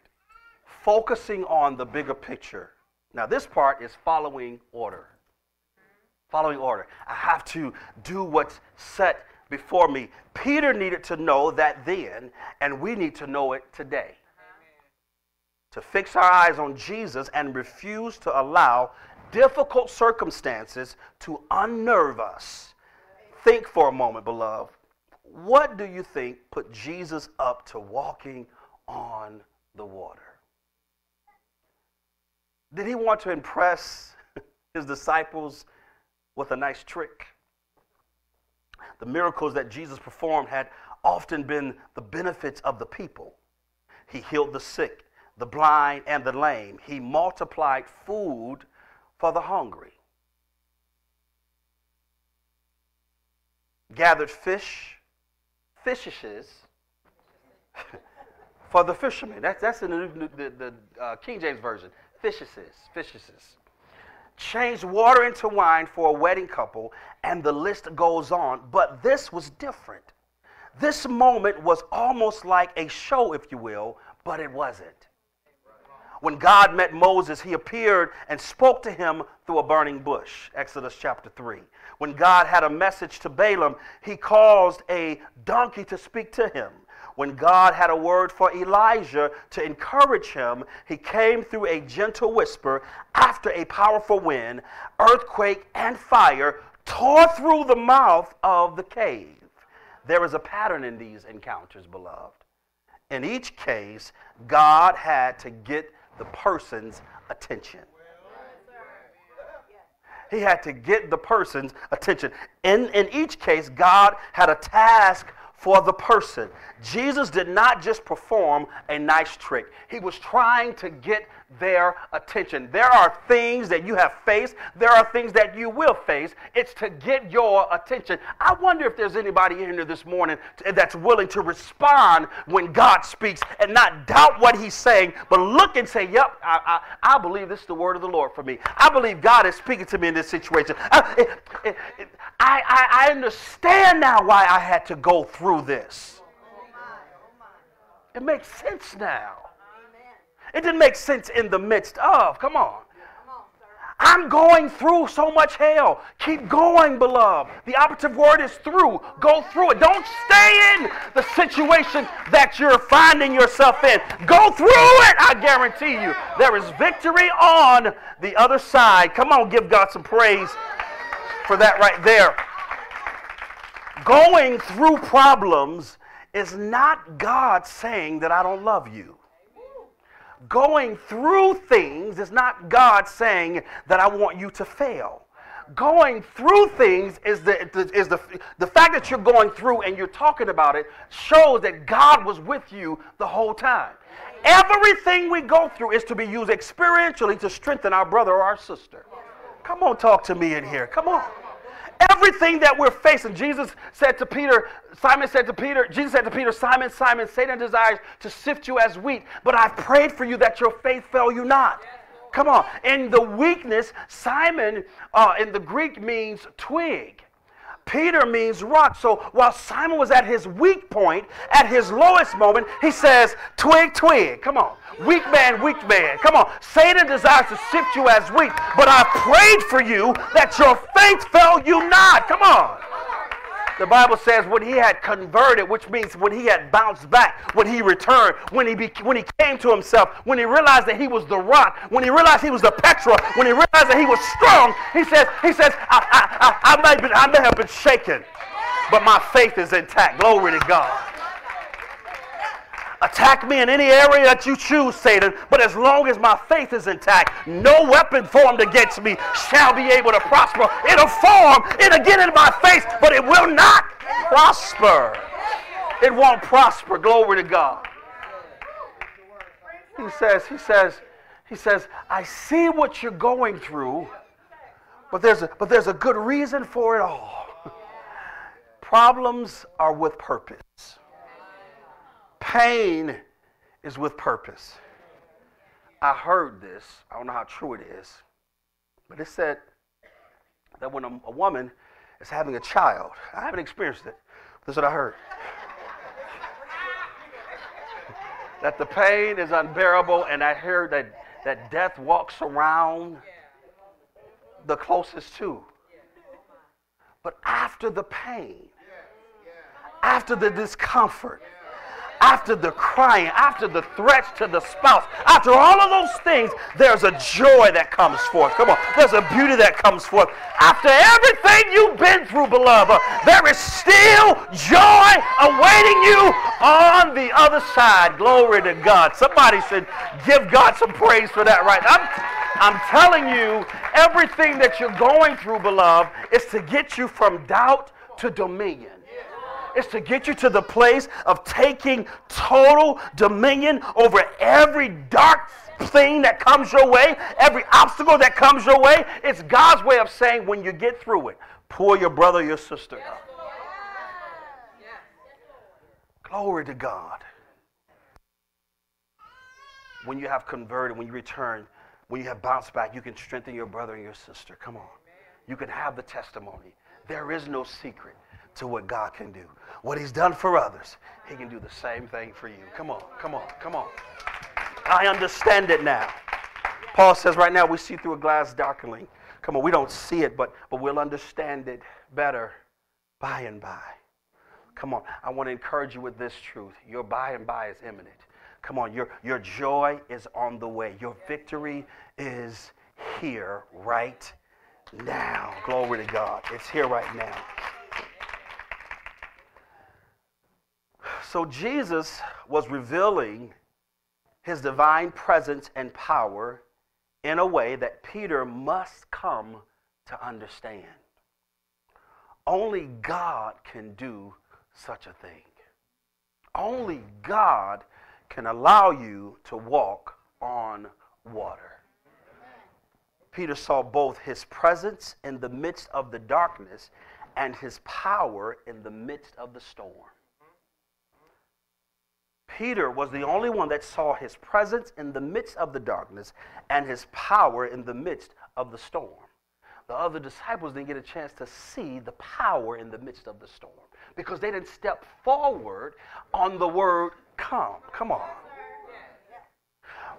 Focusing on the bigger picture. Now, this part is following order. Following order. I have to do what's set before me. Peter needed to know that then, and we need to know it today. To fix our eyes on Jesus and refuse to allow difficult circumstances to unnerve us. Think for a moment, beloved. What do you think put Jesus up to walking on the water? Did he want to impress his disciples with a nice trick? The miracles that Jesus performed had often been the benefits of the people. He healed the sick, the blind, and the lame. He multiplied food for the hungry. Gathered fish, fishes for the fishermen. That's, that's in the, the, the uh, King James Version. Fishes, fishes. Changed water into wine for a wedding couple, and the list goes on. But this was different. This moment was almost like a show, if you will, but it wasn't. When God met Moses, he appeared and spoke to him through a burning bush. Exodus chapter 3. When God had a message to Balaam, he caused a donkey to speak to him. When God had a word for Elijah to encourage him, he came through a gentle whisper after a powerful wind, earthquake, and fire tore through the mouth of the cave. There is a pattern in these encounters, beloved. In each case, God had to get the person's attention. He had to get the person's attention. In, in each case, God had a task for the person. Jesus did not just perform a nice trick, he was trying to get their attention. There are things that you have faced, there are things that you will face. It's to get your attention. I wonder if there's anybody in here this morning that's willing to respond when God speaks and not doubt what he's saying, but look and say, Yep, I, I, I believe this is the word of the Lord for me. I believe God is speaking to me in this situation. I, it, it, it, I, I understand now why I had to go through this. It makes sense now. It didn't make sense in the midst of. Come on. I'm going through so much hell. Keep going, beloved. The operative word is through. Go through it. Don't stay in the situation that you're finding yourself in. Go through it. I guarantee you. There is victory on the other side. Come on, give God some praise for that right there. Going through problems is not God saying that I don't love you. Going through things is not God saying that I want you to fail. Going through things is the, is the, the fact that you're going through and you're talking about it shows that God was with you the whole time. Everything we go through is to be used experientially to strengthen our brother or our sister. Come on, talk to me in here. Come on. Everything that we're facing, Jesus said to Peter, Simon said to Peter, Jesus said to Peter, Simon, Simon, Satan desires to sift you as wheat, but I've prayed for you that your faith fail you not. Come on. In the weakness, Simon uh, in the Greek means twig. Peter means rock. So while Simon was at his weak point, at his lowest moment, he says, twig, twig. Come on. Weak man, weak man. Come on. Satan desires to sift you as wheat, but I prayed for you that your faith fail you not. Come on. The Bible says when he had converted, which means when he had bounced back, when he returned, when he, when he came to himself, when he realized that he was the rock, when he realized he was the Petra, when he realized that he was strong, he says, he says, I, I, I, I, may, be, I may have been shaken, but my faith is intact. Glory to God. Attack me in any area that you choose, Satan, but as long as my faith is intact, no weapon formed against me shall be able to prosper. It'll form, it'll get in my face, but it will not prosper. It won't prosper. Glory to God. He says, he says, he says, I see what you're going through, but there's a, but there's a good reason for it all. Problems are with purpose. Pain is with purpose. I heard this. I don't know how true it is, but it said that when a, a woman is having a child, I haven't experienced it. This is what I heard. that the pain is unbearable, and I heard that, that death walks around the closest to. But after the pain, after the discomfort, after the crying, after the threats to the spouse, after all of those things, there's a joy that comes forth. Come on, there's a beauty that comes forth. After everything you've been through, beloved, there is still joy awaiting you on the other side. Glory to God. Somebody should give God some praise for that, right? I'm, I'm telling you, everything that you're going through, beloved, is to get you from doubt to dominion is to get you to the place of taking total dominion over every dark thing that comes your way, every obstacle that comes your way. It's God's way of saying when you get through it, pull your brother, your sister up. Glory to God. When you have converted, when you return, when you have bounced back, you can strengthen your brother and your sister. Come on. You can have the testimony. There is no secret to what God can do. What He's done for others, He can do the same thing for you. Come on, come on, come on. I understand it now. Paul says right now we see through a glass darkling. Come on, we don't see it, but, but we'll understand it better by and by. Come on, I want to encourage you with this truth. Your by and by is imminent. Come on, your, your joy is on the way. Your victory is here right now. Glory to God. It's here right now. So Jesus was revealing his divine presence and power in a way that Peter must come to understand. Only God can do such a thing. Only God can allow you to walk on water. Peter saw both his presence in the midst of the darkness and his power in the midst of the storm. Peter was the only one that saw his presence in the midst of the darkness and his power in the midst of the storm. The other disciples didn't get a chance to see the power in the midst of the storm because they didn't step forward on the word come. Come on.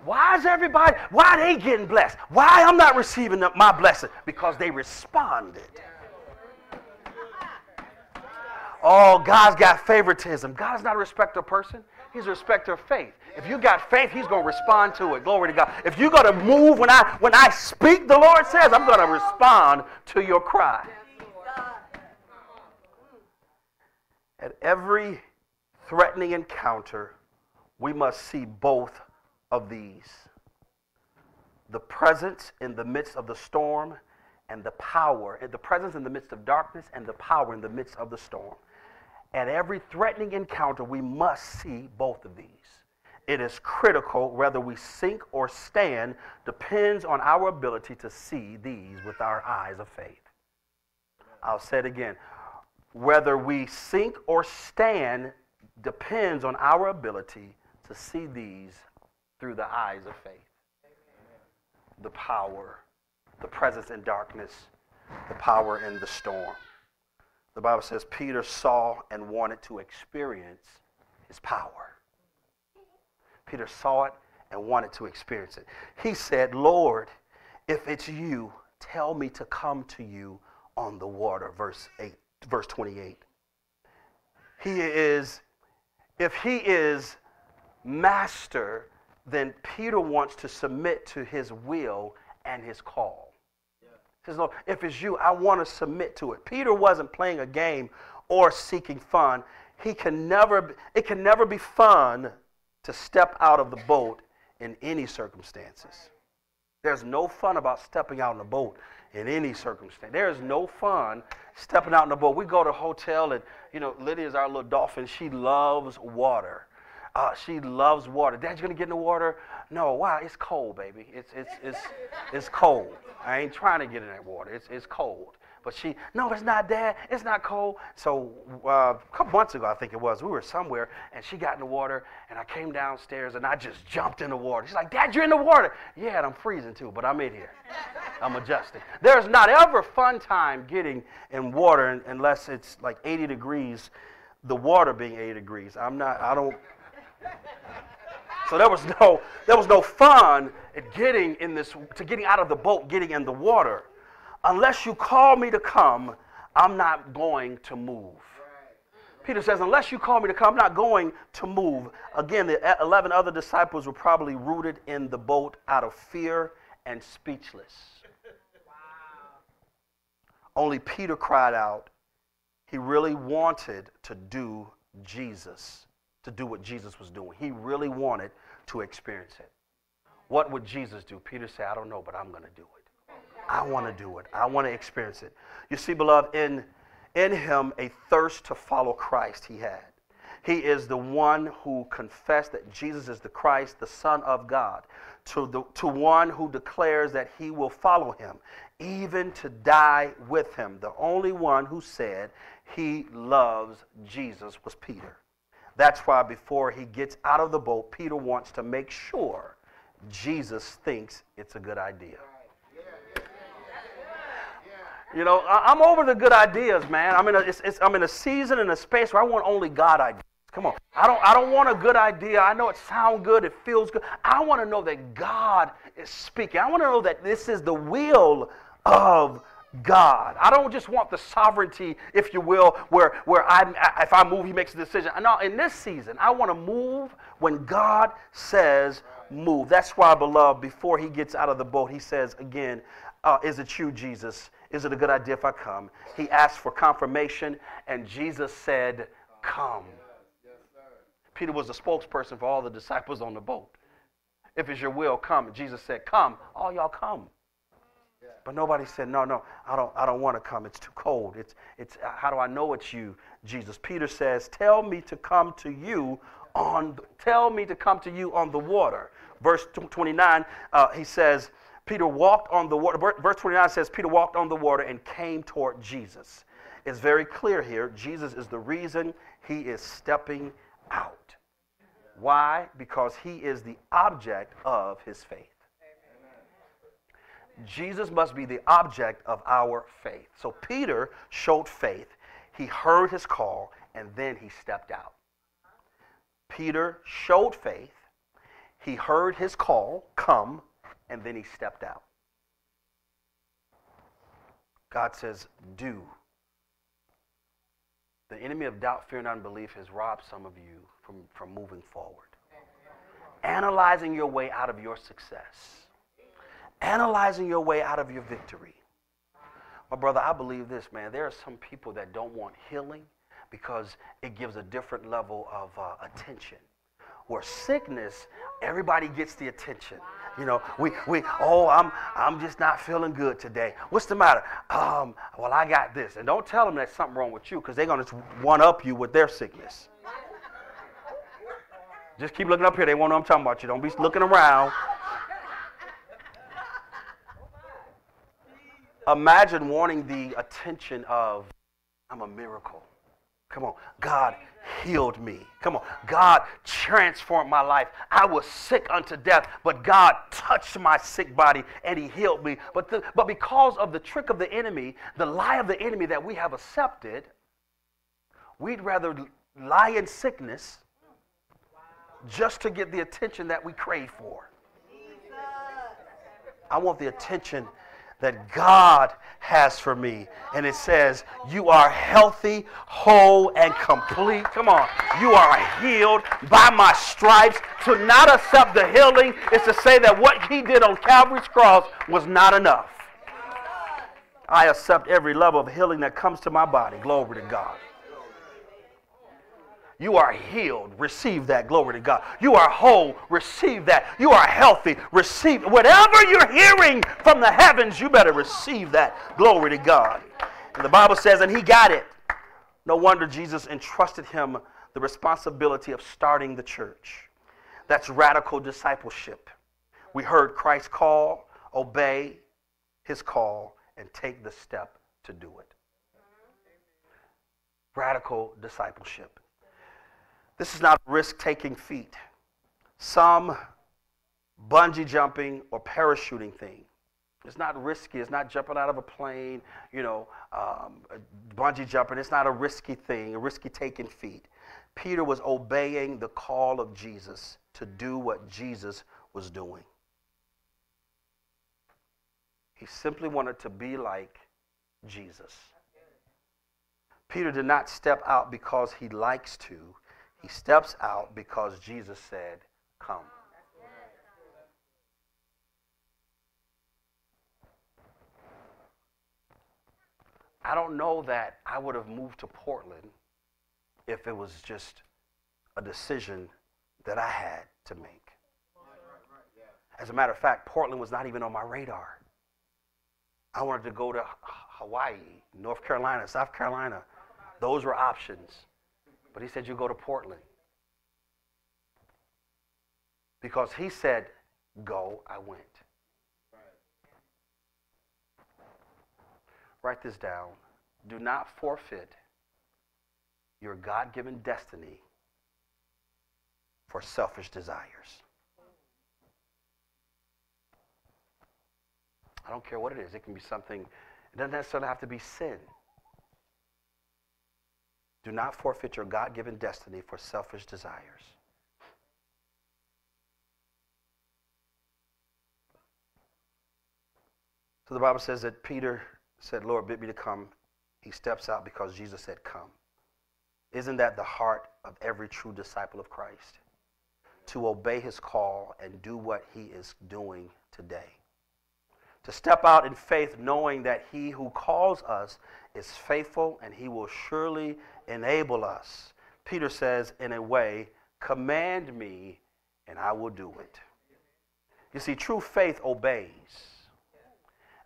Why is everybody, why are they getting blessed? Why I'm not receiving my blessing? Because they responded. Oh, God's got favoritism. God's not a respecter person. He's a respecter of faith. If you got faith, he's going to respond to it. Glory to God. If you're going to move when I when I speak, the Lord says, I'm going to respond to your cry. At every threatening encounter, we must see both of these the presence in the midst of the storm and the power, the presence in the midst of darkness and the power in the midst of the storm. At every threatening encounter, we must see both of these. It is critical whether we sink or stand depends on our ability to see these with our eyes of faith. I'll say it again. Whether we sink or stand depends on our ability to see these through the eyes of faith. The power, the presence in darkness, the power in the storm. The Bible says Peter saw and wanted to experience his power. Peter saw it and wanted to experience it. He said, Lord, if it's you, tell me to come to you on the water. Verse 8, verse 28. He is, if he is master, then Peter wants to submit to his will and his call says, Lord, if it's you, I want to submit to it. Peter wasn't playing a game or seeking fun. He can never, it can never be fun to step out of the boat in any circumstances. There's no fun about stepping out in the boat in any circumstance. There is no fun stepping out in the boat. We go to a hotel and, you know, Lydia's our little dolphin. She loves water. Uh, she loves water. Dad, you gonna get in the water? No, why? It's cold, baby. It's it's it's it's cold. I ain't trying to get in that water. It's it's cold. But she, no, it's not, Dad. It's not cold. So uh, a couple months ago, I think it was, we were somewhere, and she got in the water, and I came downstairs, and I just jumped in the water. She's like, Dad, you're in the water. Yeah, and I'm freezing too, but I'm in here. I'm adjusting. There's not ever fun time getting in water unless it's like 80 degrees. The water being 80 degrees. I'm not. I don't. So there was no there was no fun at getting in this to getting out of the boat, getting in the water. Unless you call me to come, I'm not going to move. Peter says, Unless you call me to come, I'm not going to move. Again, the 11 other disciples were probably rooted in the boat out of fear and speechless. Only Peter cried out. He really wanted to do Jesus, to do what Jesus was doing. He really wanted to experience it. What would Jesus do? Peter said, I don't know, but I'm going to do it. I want to do it. I want to experience it. You see, beloved, in, in him, a thirst to follow Christ he had. He is the one who confessed that Jesus is the Christ, the Son of God, to, the, to one who declares that he will follow him, even to die with him. The only one who said he loves Jesus was Peter. That's why before he gets out of the boat, Peter wants to make sure Jesus thinks it's a good idea. You know, I'm over the good ideas, man. I'm in a, it's, it's, I'm in a season and a space where I want only God ideas. Come on. I don't, I don't want a good idea. I know it sounds good. It feels good. I want to know that God is speaking. I want to know that this is the will of God. I don't just want the sovereignty, if you will, where, where I, if I move, he makes a decision. No, in this season, I want to move when God says move. That's why, beloved, before he gets out of the boat, he says again, uh, Is it you, Jesus? Is it a good idea if I come? He asked for confirmation, and Jesus said, Come. Peter was the spokesperson for all the disciples on the boat. If it's your will, come. Jesus said, Come. All y'all come. But nobody said, No, no, I don't, I don't want to come. It's too cold. It's, it's, how do I know it's you, Jesus? Peter says, Tell me to come to you on, tell me to come to you on the water. Verse 29, uh, he says, Peter walked on the water. Verse 29 says, Peter walked on the water and came toward Jesus. It's very clear here. Jesus is the reason he is stepping out. Why? Because he is the object of his faith. Jesus must be the object of our faith. So Peter showed faith. He heard his call and then he stepped out. Peter showed faith. He heard his call, come, and then he stepped out. God says, do. The enemy of doubt, fear, and unbelief has robbed some of you from, from moving forward. Analyzing your way out of your success. Analyzing your way out of your victory. My brother, I believe this, man. There are some people that don't want healing because it gives a different level of uh, attention. Where sickness, everybody gets the attention. You know, we, we, oh, I'm, I'm just not feeling good today. What's the matter? Um, well, I got this. And don't tell them there's something wrong with you because they're going to one up you with their sickness. Just keep looking up here. They won't know I'm talking about you. Don't be looking around. Imagine wanting the attention of, I'm a miracle. Come on. God healed me. Come on. God transformed my life. I was sick unto death, but God touched my sick body and he healed me. But, the, but because of the trick of the enemy, the lie of the enemy that we have accepted, we'd rather lie in sickness just to get the attention that we crave for. I want the attention that God has for me. And it says, You are healthy, whole, and complete. Come on. You are healed by my stripes. To not accept the healing is to say that what he did on Calvary's cross was not enough. I accept every level of healing that comes to my body. Glory to God. You are healed. Receive that. Glory to God. You are whole. Receive that. You are healthy. Receive whatever you're hearing from the heavens. You better receive that. Glory to God. And the Bible says, and he got it. No wonder Jesus entrusted him the responsibility of starting the church. That's radical discipleship. We heard Christ call, obey his call, and take the step to do it. Radical discipleship. This is not a risk taking feat. Some bungee jumping or parachuting thing. It's not risky. It's not jumping out of a plane, you know, um, bungee jumping. It's not a risky thing, a risky taking feat. Peter was obeying the call of Jesus to do what Jesus was doing. He simply wanted to be like Jesus. Peter did not step out because he likes to, he steps out because Jesus said, Come. I don't know that I would have moved to Portland if it was just a decision that I had to make. As a matter of fact, Portland was not even on my radar. I wanted to go to Hawaii, North Carolina, South Carolina. Those were options. But he said, You go to Portland. Because he said, Go, I went. Write this down. Do not forfeit your God given destiny for selfish desires. I don't care what it is. It can be something, it doesn't necessarily have to be sin. Do not forfeit your God given destiny for selfish desires. So the Bible says that Peter said, Lord, bid me to come. He steps out because Jesus said, Come. Isn't that the heart of every true disciple of Christ? To obey his call and do what he is doing today. To step out in faith, knowing that he who calls us is faithful and he will surely enable us. Peter says, in a way, command me and I will do it. You see, true faith obeys.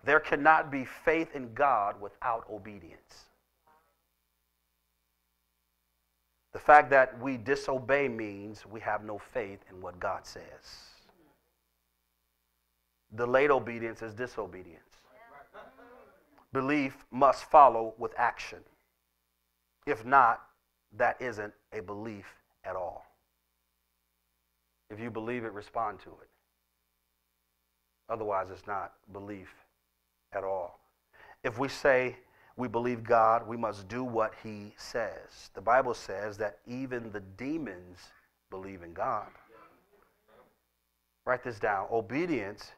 There cannot be faith in God without obedience. The fact that we disobey means we have no faith in what God says. Delayed obedience is disobedience. Belief must follow with action. If not, that isn't a belief at all. If you believe it, respond to it. Otherwise, it's not belief at all. If we say we believe God, we must do what He says. The Bible says that even the demons believe in God. Write this down. Obedience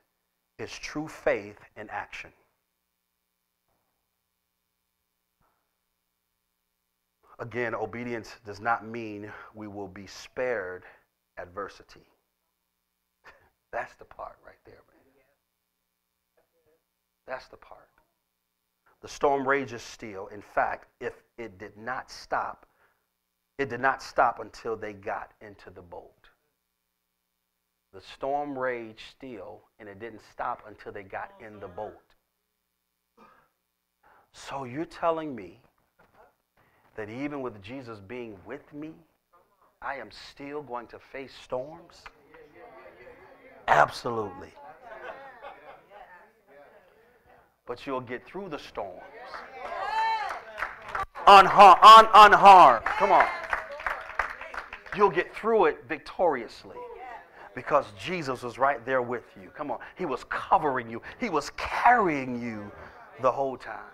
is true faith in action. Again, obedience does not mean we will be spared adversity. That's the part right there, man. That's the part. The storm rages still. In fact, if it did not stop, it did not stop until they got into the boat. The storm raged still, and it didn't stop until they got in the boat. So you're telling me that even with Jesus being with me, I am still going to face storms? Absolutely. But you'll get through the storms. Unhar- un- unharmed. Come on. You'll get through it victoriously because Jesus was right there with you. Come on. He was covering you, He was carrying you the whole time.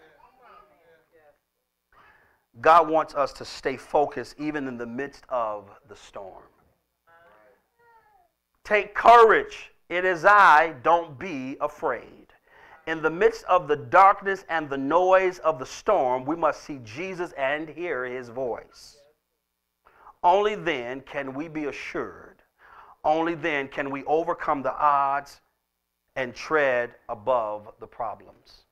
God wants us to stay focused even in the midst of the storm. Take courage. It is I. Don't be afraid. In the midst of the darkness and the noise of the storm, we must see Jesus and hear his voice. Only then can we be assured. Only then can we overcome the odds and tread above the problems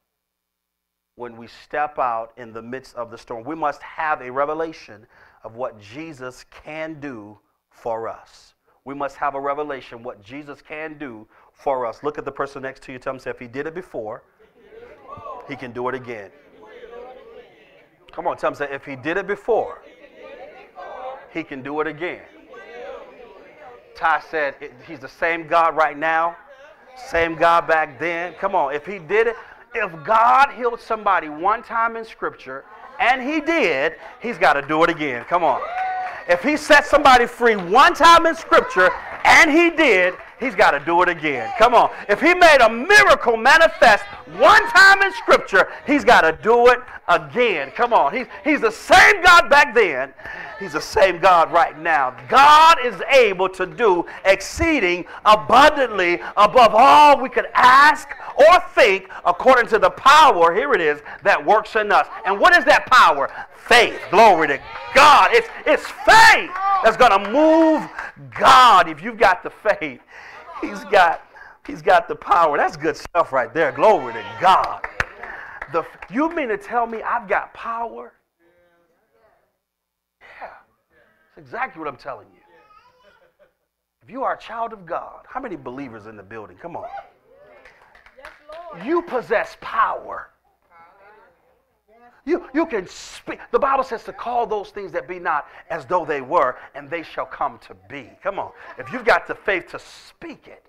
when we step out in the midst of the storm. We must have a revelation of what Jesus can do for us. We must have a revelation what Jesus can do for us. Look at the person next to you. Tell him, if he did it before, he can do it again. Come on, tell him, if he did it before, he can do it again. Ty said, he's the same God right now, same God back then. Come on, if he did it, if God healed somebody one time in Scripture, and He did, He's got to do it again. Come on. If He set somebody free one time in Scripture, and He did, He's got to do it again. Come on. If He made a miracle manifest one time in Scripture, He's got to do it again. Come on. He's, he's the same God back then. He's the same God right now. God is able to do exceeding abundantly above all we could ask or think according to the power, here it is, that works in us. And what is that power? Faith. Glory to God. It's, it's faith that's going to move God. If you've got the faith, He's got, he's got the power. That's good stuff right there. Glory to God. The, you mean to tell me I've got power? Yeah. That's exactly what I'm telling you. If you are a child of God, how many believers in the building? Come on. You possess power. You, you can speak. The Bible says to call those things that be not as though they were, and they shall come to be. Come on. If you've got the faith to speak it,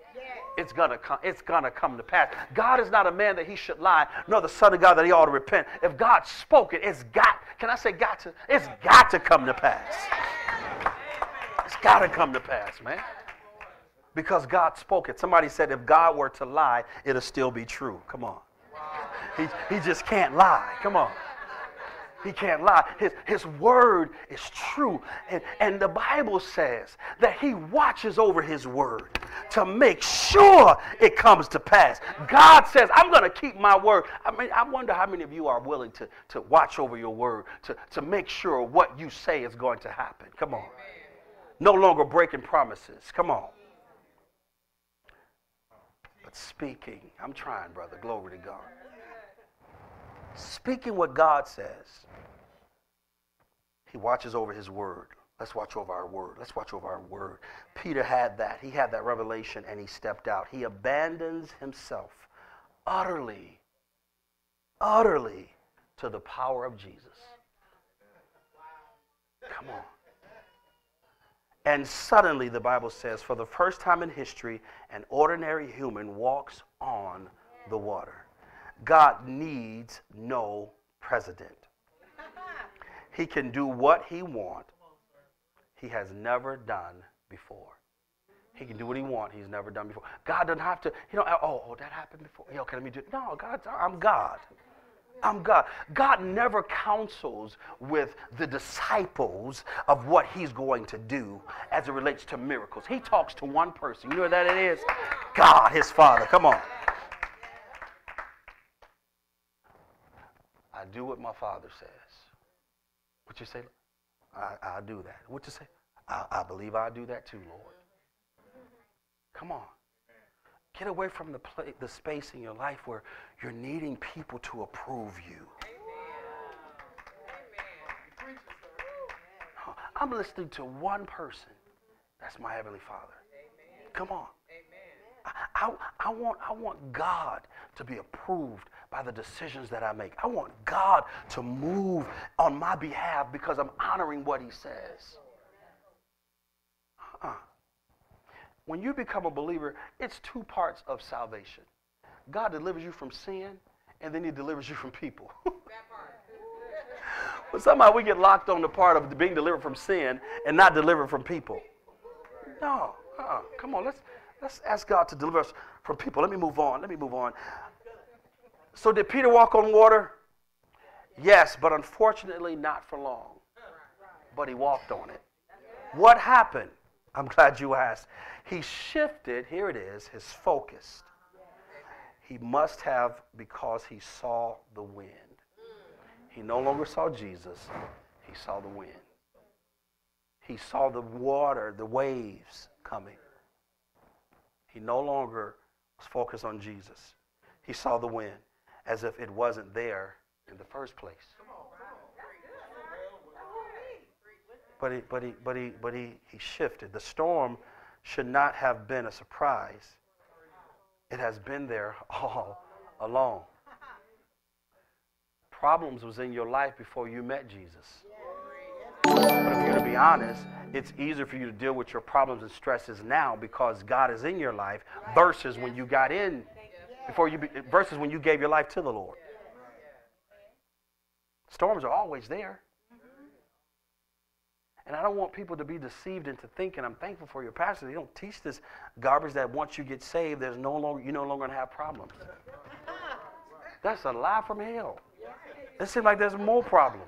it's gonna come, it's gonna come to pass. God is not a man that he should lie, nor the Son of God that he ought to repent. If God spoke it, it's got, can I say got to? It's got to come to pass. It's gotta come to pass, man. Because God spoke it. Somebody said if God were to lie, it'll still be true. Come on. He, he just can't lie. Come on. He can't lie. His, his word is true. And, and the Bible says that he watches over his word to make sure it comes to pass. God says, I'm going to keep my word. I mean, I wonder how many of you are willing to, to watch over your word, to, to make sure what you say is going to happen. Come on. No longer breaking promises. Come on. But speaking, I'm trying, brother. Glory to God. Speaking what God says he watches over his word. Let's watch over our word. Let's watch over our word. Peter had that. He had that revelation and he stepped out. He abandons himself utterly, utterly to the power of Jesus. Come on. And suddenly, the Bible says, for the first time in history, an ordinary human walks on the water. God needs no president. He can do what he wants. He has never done before. He can do what he wants. He's never done before. God doesn't have to, you know, oh, oh, that happened before. Yo, can let me do it. No, God, I'm God. I'm God. God never counsels with the disciples of what he's going to do as it relates to miracles. He talks to one person. You know what that it is? God, his father. Come on. I do what my father says. What you say? I, I'll do that. What you say? I, I believe I'll do that too, Lord. Come on. Get away from the, play, the space in your life where you're needing people to approve you. I'm listening to one person. That's my Heavenly Father. Amen. Come on. I, I, I, want, I want God to be approved by the decisions that I make. I want God to move on my behalf because I'm honoring what He says. Uh-uh. When you become a believer, it's two parts of salvation God delivers you from sin, and then He delivers you from people. but somehow we get locked on the part of being delivered from sin and not delivered from people. No, uh-uh. come on, let's let's ask God to deliver us from people. Let me move on. Let me move on. So, did Peter walk on water? Yes, but unfortunately, not for long. But he walked on it. What happened? I'm glad you asked. He shifted, here it is, his focus. He must have because he saw the wind. He no longer saw Jesus, he saw the wind. He saw the water, the waves coming. He no longer was focused on Jesus, he saw the wind as if it wasn't there in the first place. But he, but he, but he, but he, he shifted. The storm should not have been a surprise. It has been there all along. Problems was in your life before you met Jesus. But if you're to be honest, it's easier for you to deal with your problems and stresses now because God is in your life versus when you got in before you be, versus when you gave your life to the Lord. Storms are always there. And I don't want people to be deceived into thinking I'm thankful for your pastor. They don't teach this garbage that once you get saved, there's no longer you no longer gonna have problems. That's a lie from hell. It seems like there's more problems.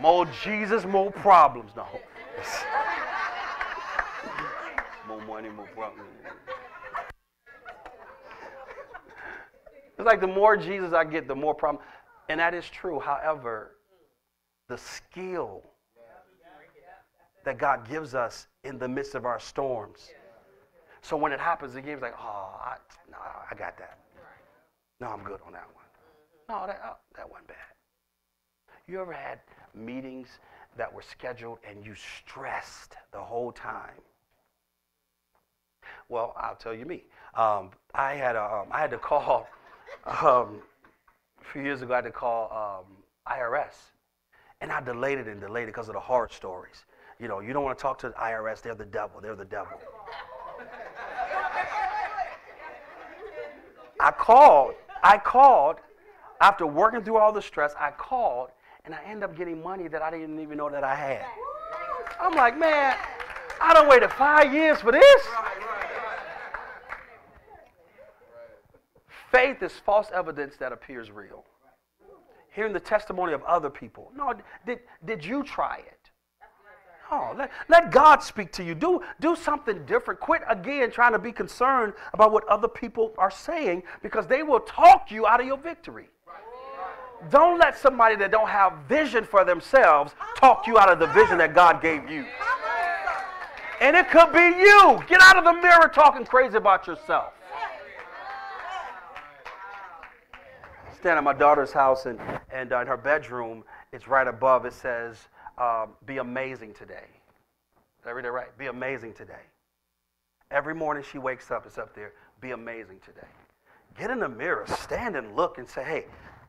More Jesus, more problems. No. more money, more problems. It's like the more Jesus I get, the more problem. And that is true. However, the skill that God gives us in the midst of our storms. So when it happens again, it's like, oh, I, no, I got that. No, I'm good on that one. No, that, oh, that wasn't bad. You ever had meetings that were scheduled and you stressed the whole time? Well, I'll tell you me. Um, I had a, um, I had to call um, a few years ago. I had to call um, IRS, and I delayed it and delayed it because of the horror stories. You know, you don't want to talk to the IRS. They're the devil. They're the devil. I called. I called after working through all the stress. I called, and I end up getting money that I didn't even know that I had. I'm like, man, I don't waited five years for this. Faith is false evidence that appears real. Hearing the testimony of other people. No, did, did you try it? Oh, let, let God speak to you. Do, do something different. Quit again trying to be concerned about what other people are saying because they will talk you out of your victory. Don't let somebody that don't have vision for themselves talk you out of the vision that God gave you. And it could be you. Get out of the mirror talking crazy about yourself. Stand at my daughter's house and, and uh, in her bedroom, it's right above, it says, um, Be amazing today. Did I read it right? Be amazing today. Every morning she wakes up, it's up there, Be amazing today. Get in the mirror, stand and look and say, Hey,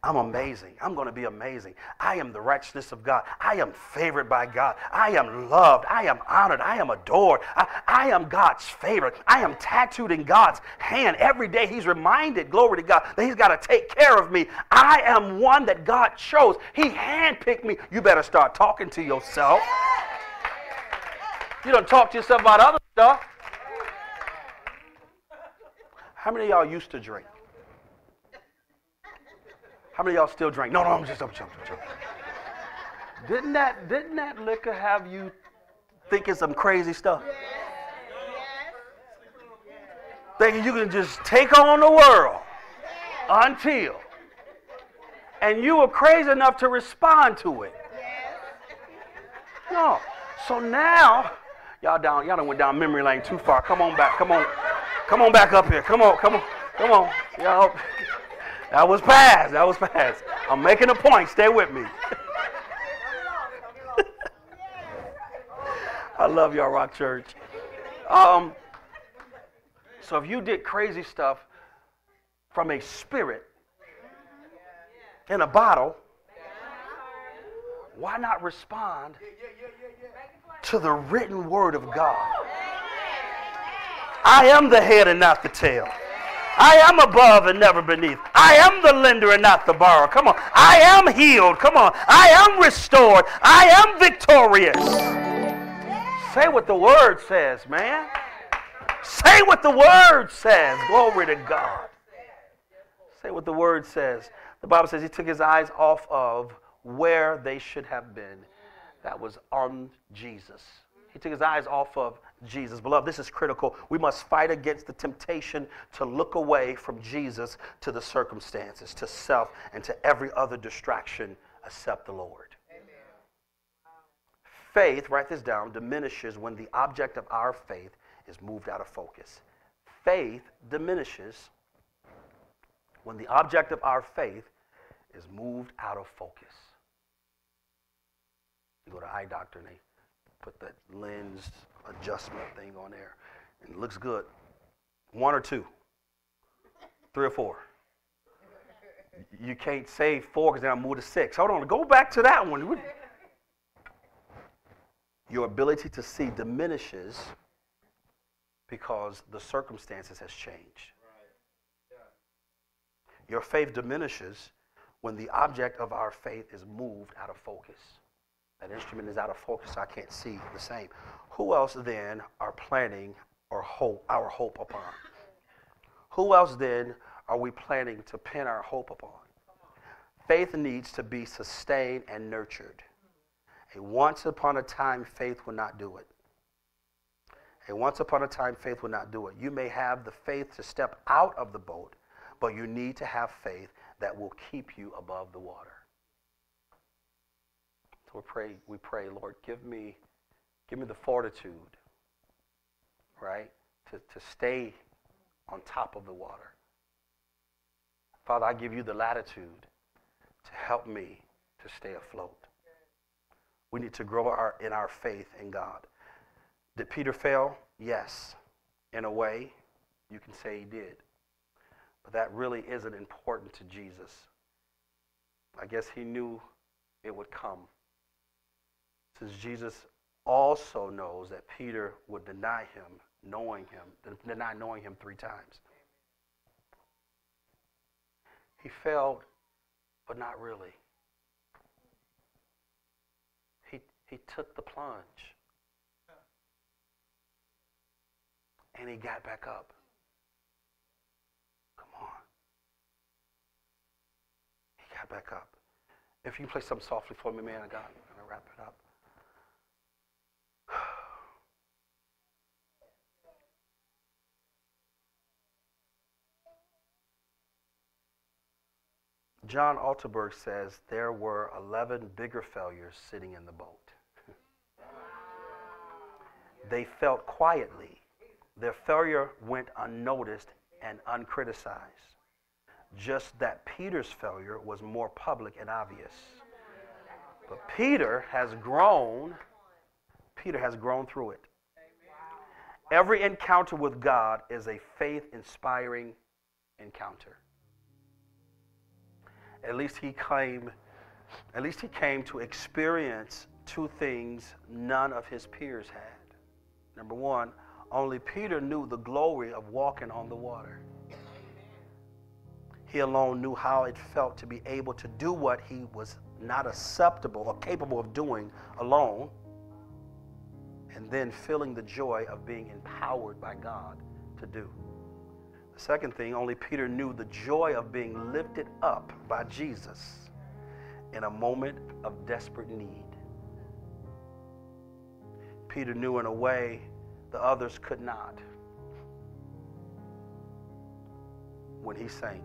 I'm amazing. I'm going to be amazing. I am the righteousness of God. I am favored by God. I am loved. I am honored. I am adored. I, I, am God's favorite. I am tattooed in God's hand. Every day He's reminded, glory to God, that He's got to take care of me. I am one that God chose. He handpicked me. You better start talking to yourself. You don't talk to yourself about other stuff. How many of y'all used to drink? How many of y'all still drink? No, no, I'm just, I'm just, I'm just. Didn't that, didn't that liquor have you thinking some crazy stuff? Yes. Thinking you can just take on the world until, and you were crazy enough to respond to it. No. So now, y'all down, y'all done went down memory lane too far. Come on back. Come on. Come on back up here. Come on. Come on. Come on. Y'all. That was past. That was past. I'm making a point. Stay with me. I love y'all, Rock Church. Um, so if you did crazy stuff from a spirit in a bottle, why not respond to the written word of God? I am the head and not the tail. I am above and never beneath. I am the lender and not the borrower. Come on. I am healed. Come on. I am restored. I am victorious. Say what the word says, man. Say what the word says. Glory to God. Say what the word says. The Bible says he took his eyes off of where they should have been. That was on Jesus. He took his eyes off of Jesus. Beloved, this is critical. We must fight against the temptation to look away from Jesus to the circumstances, to self, and to every other distraction except the Lord. Faith, write this down, diminishes when the object of our faith is moved out of focus. Faith diminishes when the object of our faith is moved out of focus. You go to eye doctor and they put that lens adjustment thing on there. And it looks good. One or two, three or four. You can't say four because then I'll move to six. Hold on, go back to that one. Your ability to see diminishes because the circumstances has changed. Your faith diminishes when the object of our faith is moved out of focus. That instrument is out of focus, I can't see the same. Who else then are planning hope our hope upon? Who else then are we planning to pin our hope upon? Faith needs to be sustained and nurtured. A once upon a time faith will not do it. A once upon a time faith will not do it. You may have the faith to step out of the boat, but you need to have faith that will keep you above the water. We pray, we pray, Lord, give me, give me the fortitude, right, to, to stay on top of the water. Father, I give you the latitude to help me to stay afloat. We need to grow our, in our faith in God. Did Peter fail? Yes. In a way, you can say he did. But that really isn't important to Jesus. I guess he knew it would come. Since Jesus also knows that Peter would deny him, knowing him, deny knowing him three times. He failed, but not really. He, he took the plunge. And he got back up. Come on. He got back up. If you play something softly for me, man of God, I'm going to wrap it up. John Altenberg says there were 11 bigger failures sitting in the boat. they felt quietly. Their failure went unnoticed and uncriticized. Just that Peter's failure was more public and obvious. But Peter has grown, Peter has grown through it. Every encounter with God is a faith inspiring encounter at least he came, at least he came to experience two things none of his peers had. Number one, only Peter knew the glory of walking on the water. He alone knew how it felt to be able to do what he was not acceptable or capable of doing alone, and then feeling the joy of being empowered by God to do. Second thing, only Peter knew the joy of being lifted up by Jesus in a moment of desperate need. Peter knew in a way the others could not. When he sank,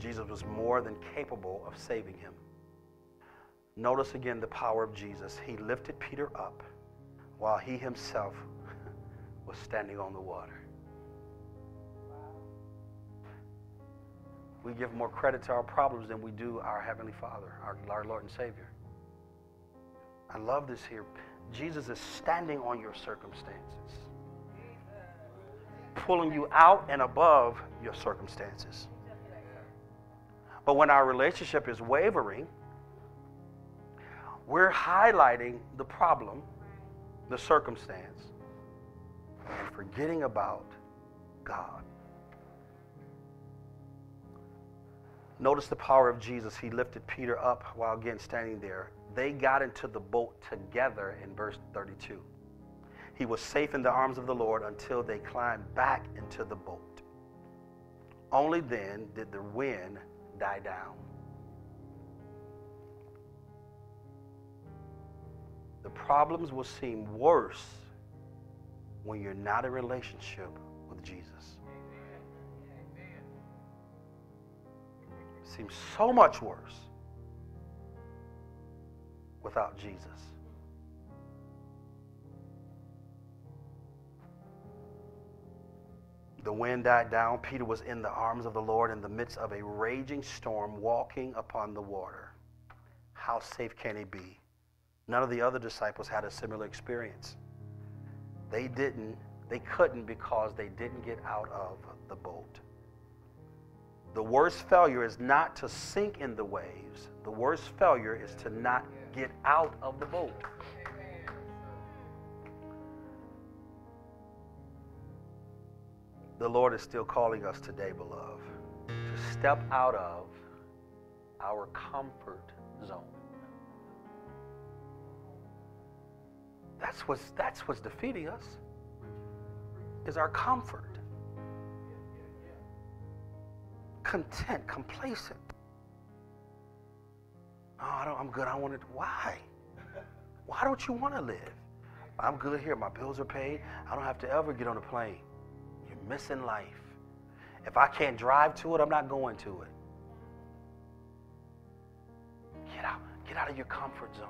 Jesus was more than capable of saving him. Notice again the power of Jesus. He lifted Peter up while he himself was standing on the water. We give more credit to our problems than we do our Heavenly Father, our, our Lord and Savior. I love this here. Jesus is standing on your circumstances, pulling you out and above your circumstances. But when our relationship is wavering, we're highlighting the problem, the circumstance, and forgetting about God. Notice the power of Jesus. He lifted Peter up while again standing there. They got into the boat together in verse 32. He was safe in the arms of the Lord until they climbed back into the boat. Only then did the wind die down. The problems will seem worse when you're not in relationship with Jesus. Seems so much worse without Jesus. The wind died down. Peter was in the arms of the Lord in the midst of a raging storm, walking upon the water. How safe can he be? None of the other disciples had a similar experience. They didn't, they couldn't because they didn't get out of the boat. The worst failure is not to sink in the waves. The worst failure is to not get out of the boat. The Lord is still calling us today, beloved, to step out of our comfort zone. That's what's, that's what's defeating us, is our comfort. Content, complacent. Oh, I I'm good. I want to. Why? Why don't you want to live? I'm good here. My bills are paid. I don't have to ever get on a plane. You're missing life. If I can't drive to it, I'm not going to it. Get out. Get out of your comfort zone.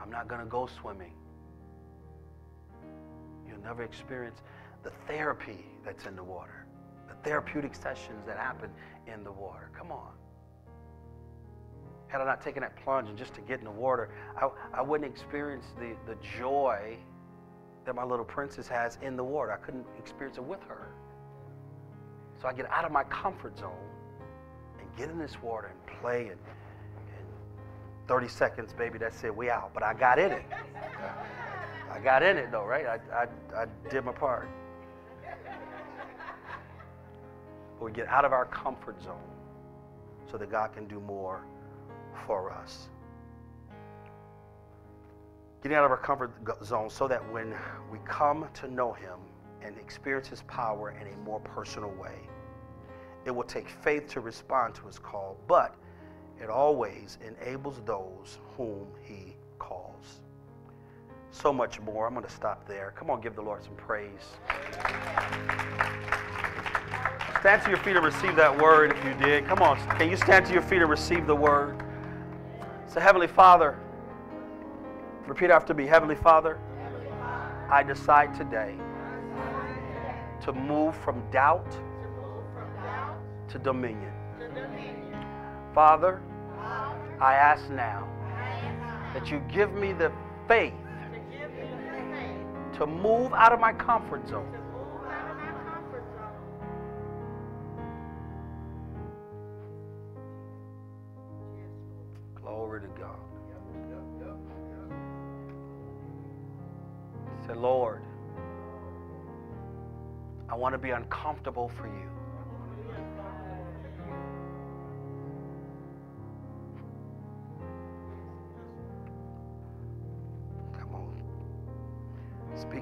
I'm not going to go swimming. You'll never experience the therapy that's in the water, the therapeutic sessions that happen in the water. Come on. Had I not taken that plunge and just to get in the water, I, I wouldn't experience the, the joy that my little princess has in the water. I couldn't experience it with her. So I get out of my comfort zone and get in this water and play and 30 seconds, baby, that's it, we out. But I got in it. I got in it though, right? I, I, I did my part. But we get out of our comfort zone so that God can do more for us. Getting out of our comfort zone so that when we come to know Him and experience His power in a more personal way, it will take faith to respond to His call, but it always enables those whom He calls. So much more. I'm going to stop there. Come on, give the Lord some praise. Stand to your feet and receive that word if you did. Come on, can you stand to your feet and receive the word? So, Heavenly Father, repeat after me Heavenly Father, I decide today to move from doubt to dominion. Father, I ask now that you give me the faith to move out of my comfort zone. Glory to God. Say, Lord, I want to be uncomfortable for you.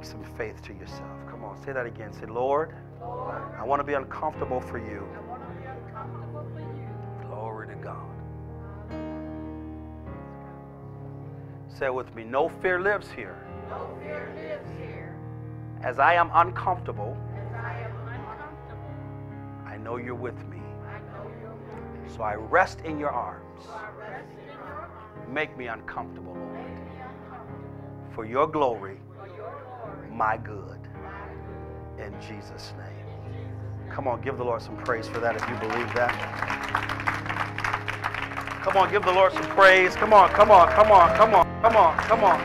Speak some faith to yourself. Come on, say that again. Say, Lord, Lord I want to be uncomfortable for you. Uncomfortable for you. Glory to God. Say with me, no fear lives here. No fear lives here. As I am uncomfortable, As I am uncomfortable, I know you're with me. I know you're with me. So I rest in your arms. So I rest in your arms. Make me uncomfortable, Lord. Make me uncomfortable. Glory, For your glory, my good. In Jesus' name. Come on, give the Lord some praise for that if you believe that. Come on, give the Lord some praise. Come on, come on, come on, come on, come on, come on.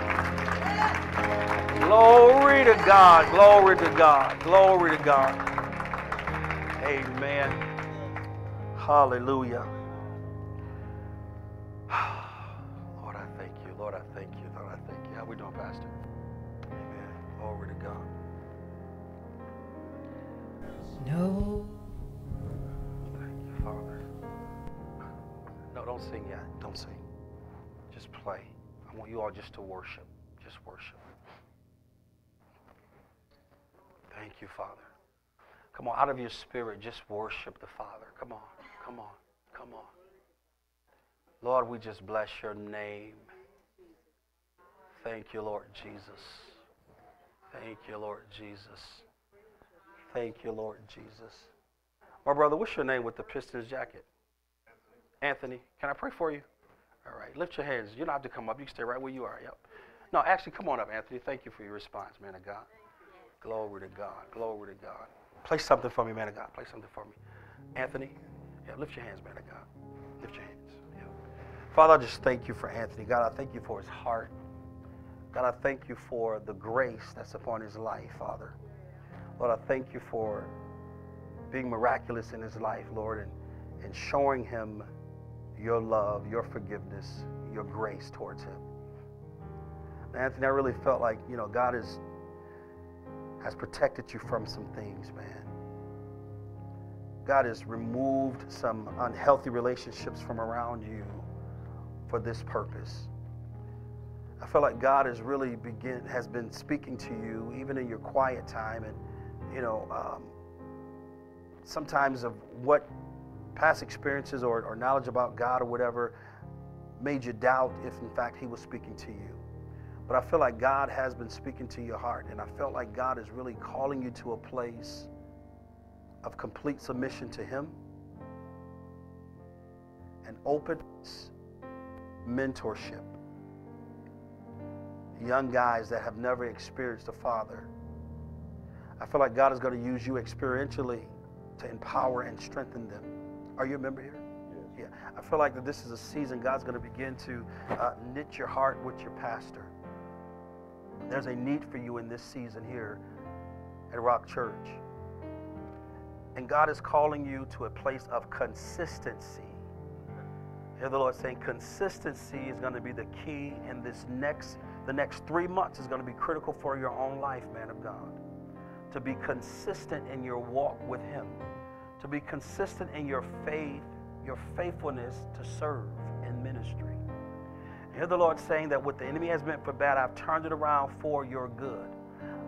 Glory to God, glory to God, glory to God. Amen. Hallelujah. To worship. Just worship. Thank you, Father. Come on, out of your spirit, just worship the Father. Come on, come on, come on. Lord, we just bless your name. Thank you, Lord Jesus. Thank you, Lord Jesus. Thank you, Lord Jesus. My brother, what's your name with the Pistons jacket? Anthony. Can I pray for you? All right. Lift your hands. You don't have to come up. You can stay right where you are. Yep. No, actually, come on up, Anthony. Thank you for your response, man of God. Glory to God. Glory to God. Play something for me, man of God. Play something for me. Anthony. Yeah, lift your hands, man of God. Lift your hands. Yeah. Father, I just thank you for Anthony. God, I thank you for his heart. God, I thank you for the grace that's upon his life, Father. Lord, I thank you for being miraculous in his life, Lord, and, and showing him your love, your forgiveness, your grace towards him. Anthony, I really felt like, you know, God is, has protected you from some things, man. God has removed some unhealthy relationships from around you for this purpose. I feel like God has really begin has been speaking to you even in your quiet time and you know um, sometimes of what past experiences or, or knowledge about God or whatever made you doubt if in fact he was speaking to you. But I feel like God has been speaking to your heart, and I felt like God is really calling you to a place of complete submission to Him and open mentorship. Young guys that have never experienced a father. I feel like God is going to use you experientially to empower and strengthen them. Are you a member here? Yeah. I feel like that this is a season God's going to begin to uh, knit your heart with your pastor. There's a need for you in this season here at Rock Church. And God is calling you to a place of consistency. Hear the Lord saying consistency is going to be the key in this next, the next three months is going to be critical for your own life, man of God. To be consistent in your walk with Him, to be consistent in your faith, your faithfulness to serve in ministry. Hear the Lord saying that what the enemy has meant for bad, I've turned it around for your good.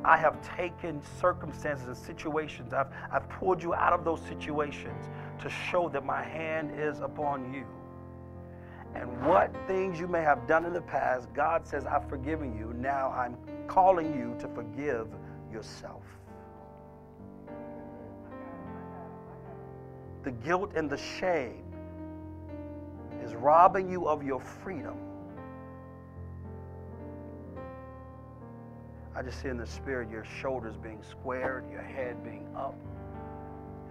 I have taken circumstances and situations, I've, I've pulled you out of those situations to show that my hand is upon you. And what things you may have done in the past, God says, I've forgiven you. Now I'm calling you to forgive yourself. The guilt and the shame is robbing you of your freedom. I just see in the spirit your shoulders being squared, your head being up.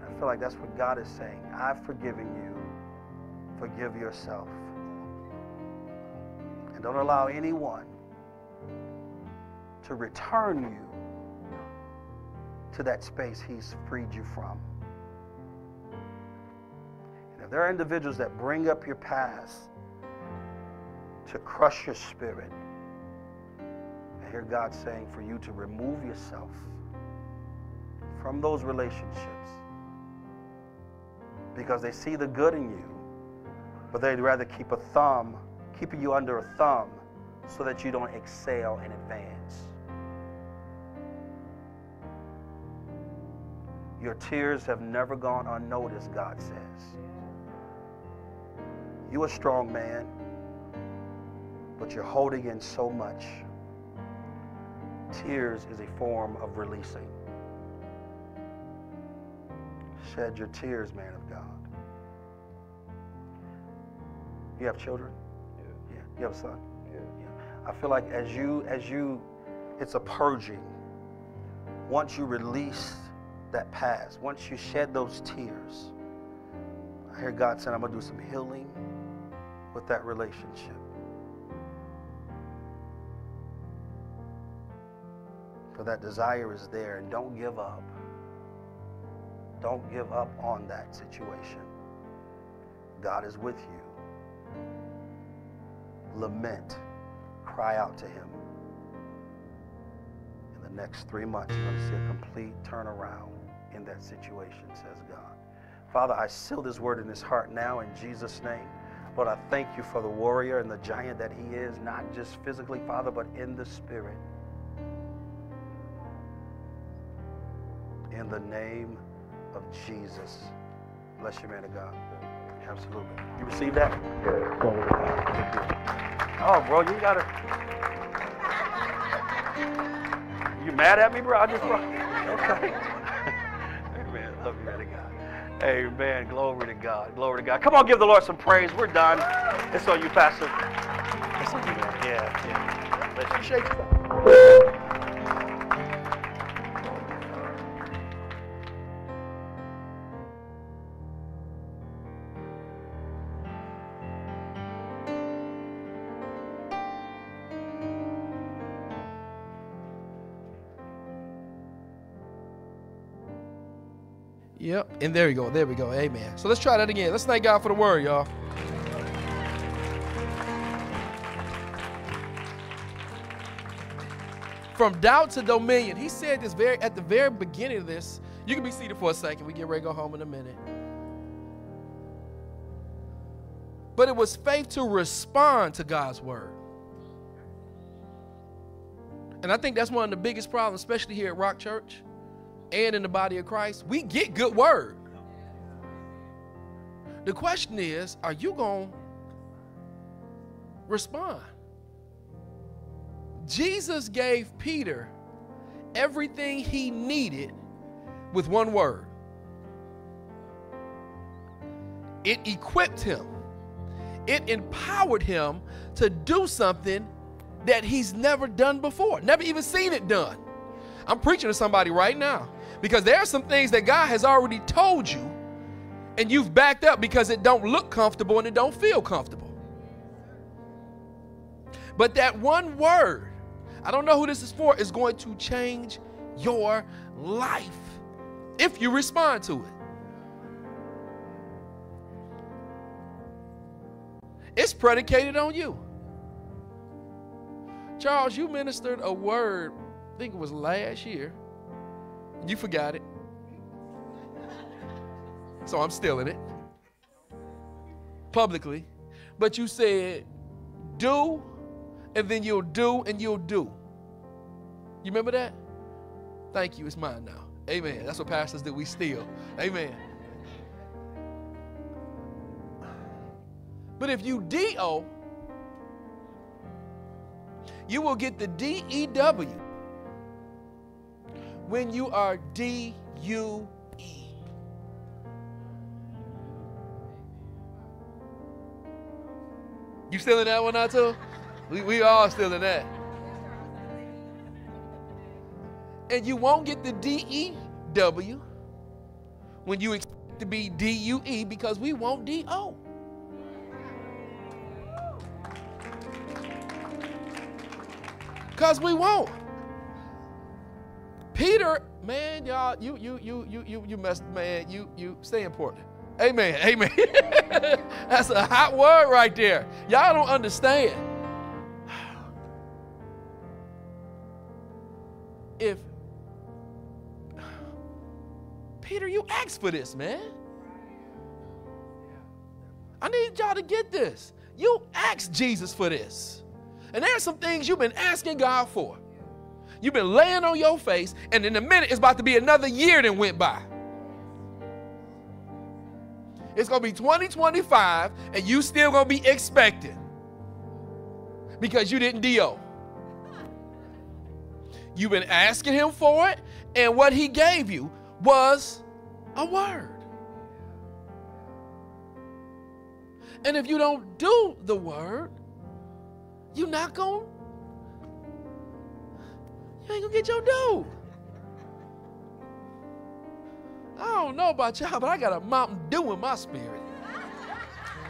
I feel like that's what God is saying. I've forgiven you. Forgive yourself. And don't allow anyone to return you to that space He's freed you from. There are individuals that bring up your past to crush your spirit, I hear God saying for you to remove yourself from those relationships because they see the good in you, but they'd rather keep a thumb, keeping you under a thumb so that you don't excel and advance. Your tears have never gone unnoticed, God says. You're a strong man, but you're holding in so much. Tears is a form of releasing. Shed your tears, man of God. You have children? Yeah. yeah. You have a son? Yeah. yeah. I feel like as you, as you, it's a purging. Once you release that past, once you shed those tears, I hear God saying, I'm going to do some healing with that relationship. For that desire is there, and don't give up. Don't give up on that situation. God is with you. Lament, cry out to Him. In the next three months, you're going to see a complete turnaround in that situation, says God. Father, I seal this word in his heart now in Jesus' name. Lord, I thank you for the warrior and the giant that he is, not just physically, Father, but in the spirit. In the name of Jesus. Bless you, man of God. Absolutely. You receive that? Oh, bro, you gotta. You mad at me, bro? I just brought. Okay. Amen. Love you, man of God. Amen. Glory to God. Glory to God. Come on, give the Lord some praise. We're done. It's on you, Pastor. It's on you, man. Yeah, yeah. Let's shake it. Yep. And there we go. There we go. Amen. So let's try that again. Let's thank God for the word, y'all. From doubt to dominion. He said this very at the very beginning of this. You can be seated for a second. We get ready to go home in a minute. But it was faith to respond to God's word. And I think that's one of the biggest problems, especially here at Rock Church and in the body of Christ, we get good word. The question is, are you going to respond? Jesus gave Peter everything he needed with one word. It equipped him, it empowered him to do something that he's never done before, never even seen it done. I'm preaching to somebody right now because there are some things that God has already told you and you've backed up because it don't look comfortable and it don't feel comfortable. But that one word, I don't know who this is for, is going to change your life if you respond to it. It's predicated on you. Charles, you ministered a word, I think it was last year. You forgot it. So I'm stealing it publicly. But you said, do, and then you'll do, and you'll do. You remember that? Thank you. It's mine now. Amen. That's what pastors do. We steal. Amen. But if you DO, you will get the DEW when you are DUE. You still in that one now? We, we all still in that. And you won't get the DEW when you expect to be DUE because we won't DO. Because we won't. Peter, man, y'all, you you you you you you messed, man, you you stay important. Amen. Amen. That's a hot word right there. Y'all don't understand. If Peter, you asked for this, man. I need y'all to get this. You asked Jesus for this. And there are some things you've been asking God for. You've been laying on your face, and in a minute, it's about to be another year that went by. It's going to be 2025, and you still going to be expecting because you didn't deal. You've been asking him for it, and what he gave you was a word. And if you don't do the word, you're not going ain't gonna get your due. I don't know about y'all, but I got a Mountain Dew in my spirit.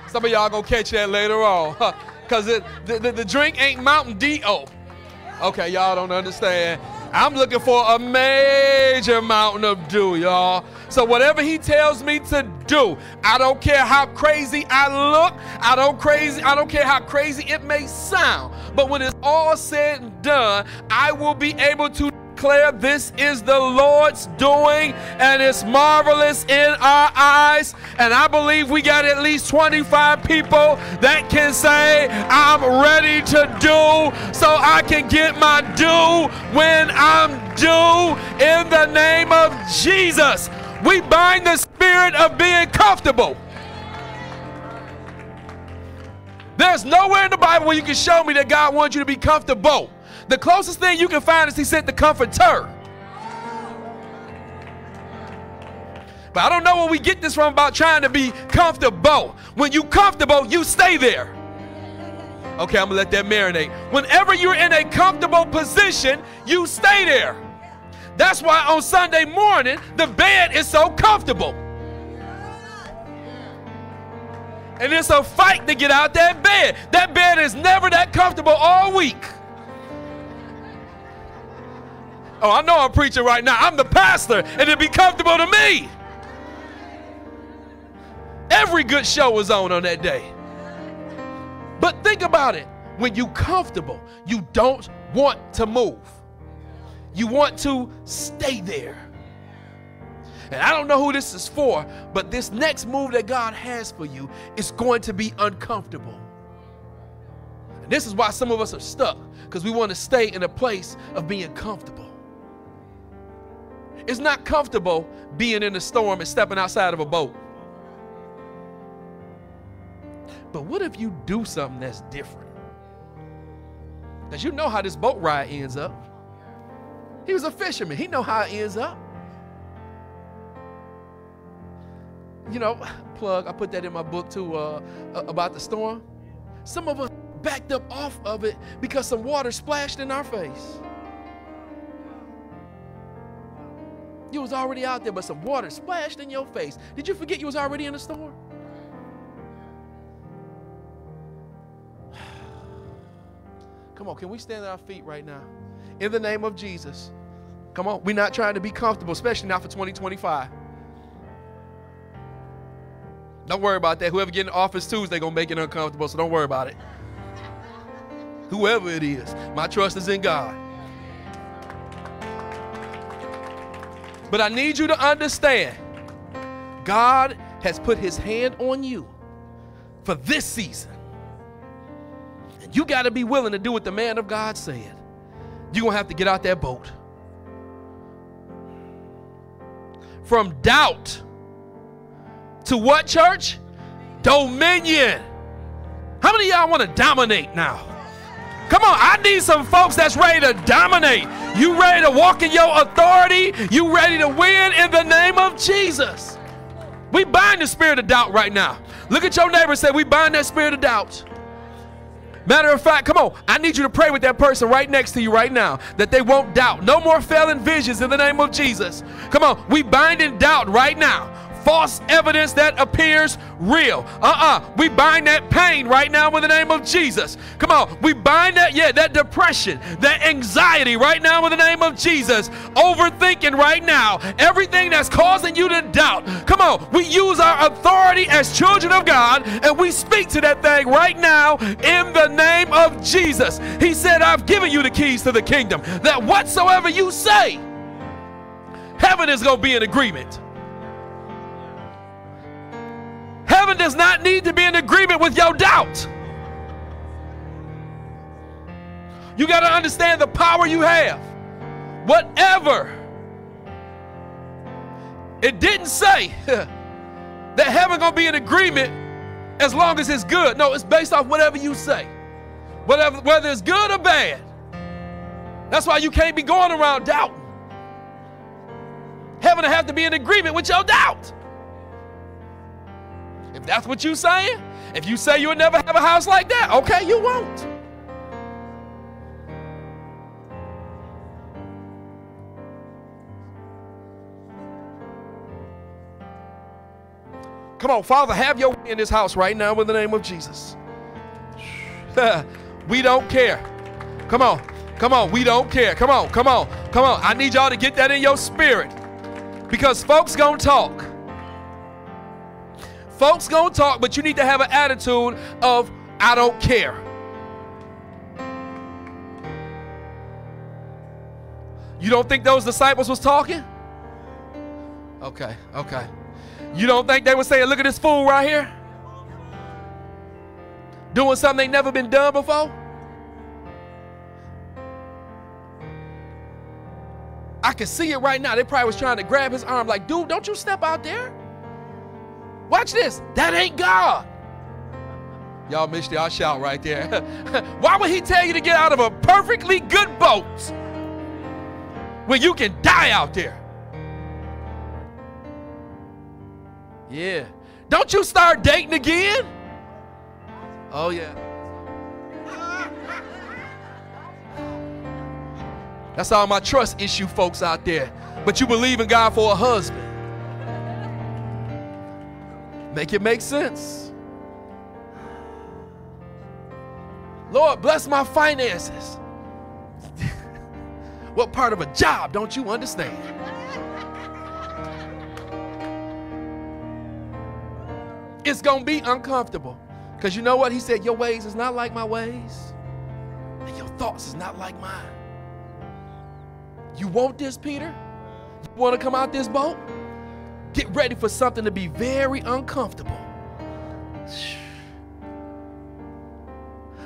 Some of y'all gonna catch that later on. Because the, the, the drink ain't Mountain D-O. Okay, y'all don't understand. I'm looking for a major mountain of dew, y'all. So whatever he tells me to do, I don't care how crazy I look, I don't crazy, I don't care how crazy it may sound. But when it's all said and done, I will be able to declare this is the Lord's doing and it's marvelous in our eyes. And I believe we got at least 25 people that can say, I'm ready to do so I can get my due when I'm due in the name of Jesus. We bind the spirit of being comfortable. There's nowhere in the Bible where you can show me that God wants you to be comfortable. The closest thing you can find is He sent the comforter. But I don't know where we get this from about trying to be comfortable. When you comfortable, you stay there. Okay, I'm gonna let that marinate. Whenever you're in a comfortable position, you stay there. That's why on Sunday morning, the bed is so comfortable. And it's a fight to get out that bed. That bed is never that comfortable all week. Oh, I know I'm preaching right now. I'm the pastor, and it'd be comfortable to me. Every good show was on on that day. But think about it. When you comfortable, you don't want to move. You want to stay there. And I don't know who this is for, but this next move that God has for you is going to be uncomfortable. And this is why some of us are stuck, because we want to stay in a place of being comfortable. It's not comfortable being in a storm and stepping outside of a boat. But what if you do something that's different? Because you know how this boat ride ends up. He was a fisherman. He know how it ends up. You know, plug, I put that in my book too uh, about the storm. Some of us backed up off of it because some water splashed in our face. You was already out there, but some water splashed in your face. Did you forget you was already in the storm? Come on, can we stand on our feet right now? In the name of Jesus. Come on, we're not trying to be comfortable, especially not for 2025. Don't worry about that. Whoever get in office Tuesday gonna make it uncomfortable, so don't worry about it. Whoever it is, my trust is in God. But I need you to understand God has put his hand on you for this season. And you got to be willing to do what the man of God said. You're going to have to get out that boat. From doubt to what, church? Dominion. How many y'all want to dominate now? Come on, I need some folks that's ready to dominate. You ready to walk in your authority? You ready to win in the name of Jesus? We bind the spirit of doubt right now. Look at your neighbor and say, We bind that spirit of doubt. Matter of fact, come on, I need you to pray with that person right next to you right now that they won't doubt. No more failing visions in the name of Jesus. Come on, we bind in doubt right now false evidence that appears real. Uh-uh. We bind that pain right now in the name of Jesus. Come on. We bind that, yeah, that depression, that anxiety right now in the name of Jesus. Overthinking right now. Everything that's causing you to doubt. Come on. We use our authority as children of God and we speak to that thing right now in the name of Jesus. He said, I've given you the keys to the kingdom. That whatsoever you say, heaven is going to be in agreement. Does not need to be in agreement with your doubt. You got to understand the power you have. Whatever. It didn't say that heaven going to be in agreement as long as it's good. No, it's based off whatever you say. Whatever, whether it's good or bad. That's why you can't be going around doubting. Heaven will have to be in agreement with your doubt. If that's what you're saying, if you say you'll never have a house like that, okay, you won't. Come on, Father, have your way in this house right now in the name of Jesus. we don't care. Come on, come on, we don't care. Come on, come on, come on. I need y'all to get that in your spirit because folks gonna talk. Folks gonna talk, but you need to have an attitude of I don't care. You don't think those disciples was talking? Okay, okay. You don't think they were saying, look at this fool right here? Doing something they never been done before? I can see it right now. They probably was trying to grab his arm like, dude, don't you step out there. Watch this. That ain't God. Y'all missed y'all shout right there. Why would he tell you to get out of a perfectly good boat when you can die out there? Yeah. Don't you start dating again? Oh, yeah. That's all my trust issue folks out there. But you believe in God for a husband. Make it make sense. Lord, bless my finances. what part of a job don't you understand? It's going to be uncomfortable. Because you know what? He said, Your ways is not like my ways, and your thoughts is not like mine. You want this, Peter? You want to come out this boat? Get ready for something to be very uncomfortable.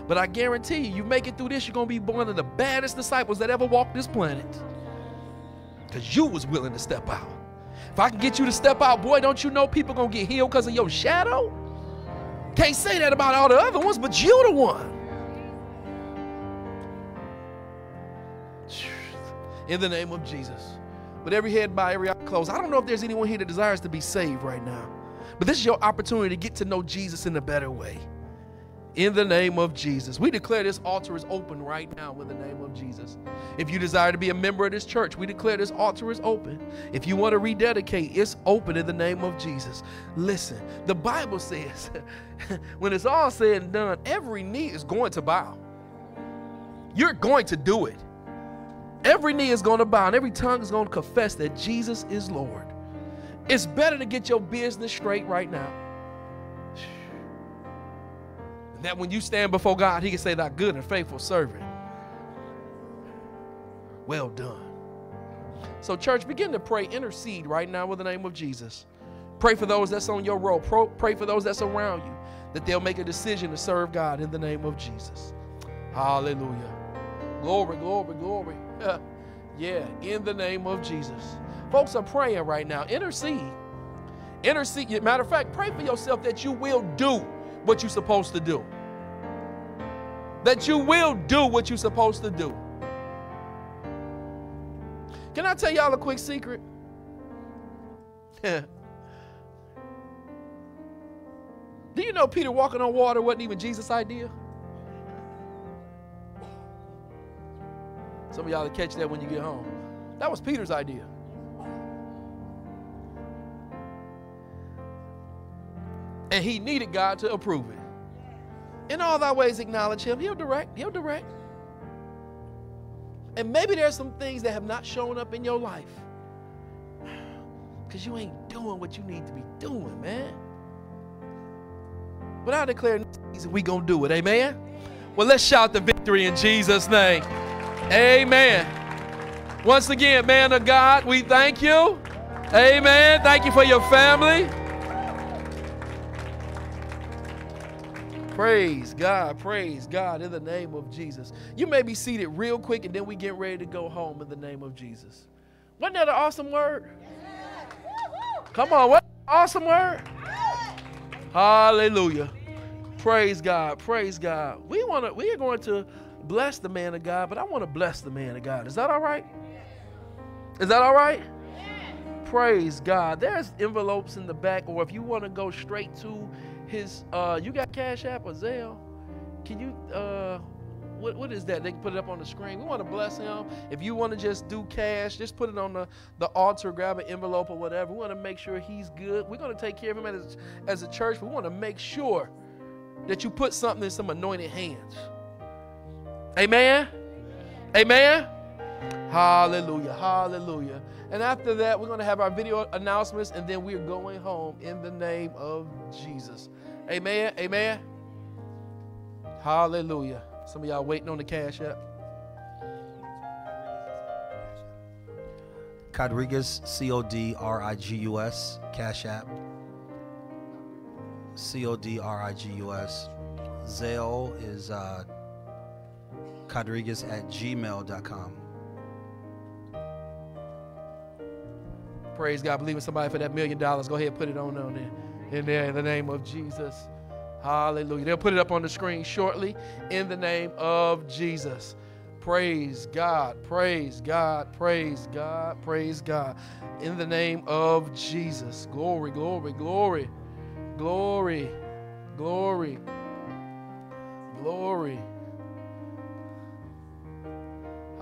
But I guarantee you, you make it through this, you're going to be one of the baddest disciples that ever walked this planet. Because you was willing to step out. If I can get you to step out, boy, don't you know people going to get healed because of your shadow? Can't say that about all the other ones, but you the one. in the name of Jesus. With every head bowed, every eye closed. I don't know if there's anyone here that desires to be saved right now, but this is your opportunity to get to know Jesus in a better way. In the name of Jesus. We declare this altar is open right now in the name of Jesus. If you desire to be a member of this church, we declare this altar is open. If you want to rededicate, it's open in the name of Jesus. Listen, the Bible says when it's all said and done, every knee is going to bow. You're going to do it. Every knee is going to bow and every tongue is going to confess that Jesus is Lord. It's better to get your business straight right now. that when you stand before God, He can say, Thy good and faithful servant. Well done. So, church, begin to pray, intercede right now with the name of Jesus. Pray for those that's on your road. Pray for those that's around you that they'll make a decision to serve God in the name of Jesus. Hallelujah. Glory, glory, glory. yeah, in the name of Jesus. Folks are praying right now. Intercede. Intercede. Matter of fact, pray for yourself that you will do what you're supposed to do. That you will do what you're supposed to do. Can I tell y'all a quick secret? do you know Peter walking on water wasn't even Jesus' idea? Some of y'all will catch that when you get home. That was Peter's idea. And he needed God to approve it. In all thy ways, acknowledge him. He'll direct. He'll direct. And maybe there's some things that have not shown up in your life because you ain't doing what you need to be doing, man. But I declare we gonna do it. Amen. Well, let's shout the victory in Jesus' name. Amen. Once again, man of God, we thank you. Amen. Thank you for your family. Praise God, praise God in the name of Jesus. You may be seated real quick and then we get ready to go home in the name of Jesus. Wasn't that an awesome word? Come on, what awesome word? Hallelujah. Praise God, praise God. We want to we are going to bless the man of God, but I want to bless the man of God. Is that all right? Is that all right? Praise God. There's envelopes in the back, or if you want to go straight to his uh you got Cash App or Zelle? Can you uh what, what is that? They can put it up on the screen. We want to bless him. If you want to just do cash, just put it on the, the altar, grab an envelope or whatever. We want to make sure he's good. We're going to take care of him as, as a church. We want to make sure that you put something in some anointed hands. Amen? Amen? Hallelujah. Hallelujah. And after that, we're going to have our video announcements and then we're going home in the name of Jesus. Amen. Amen. Hallelujah. Some of y'all waiting on the cash app. Codrigus, C O D R I G U S, Cash App. C O D R I G U S. Zelle is uh, Codrigus at gmail.com. Praise God. Believe in somebody for that million dollars. Go ahead and put it on, on there. In there in the name of Jesus. Hallelujah. They'll put it up on the screen shortly in the name of Jesus. Praise God. Praise God. Praise God. Praise God. In the name of Jesus. Glory, glory, glory. Glory. Glory. Glory.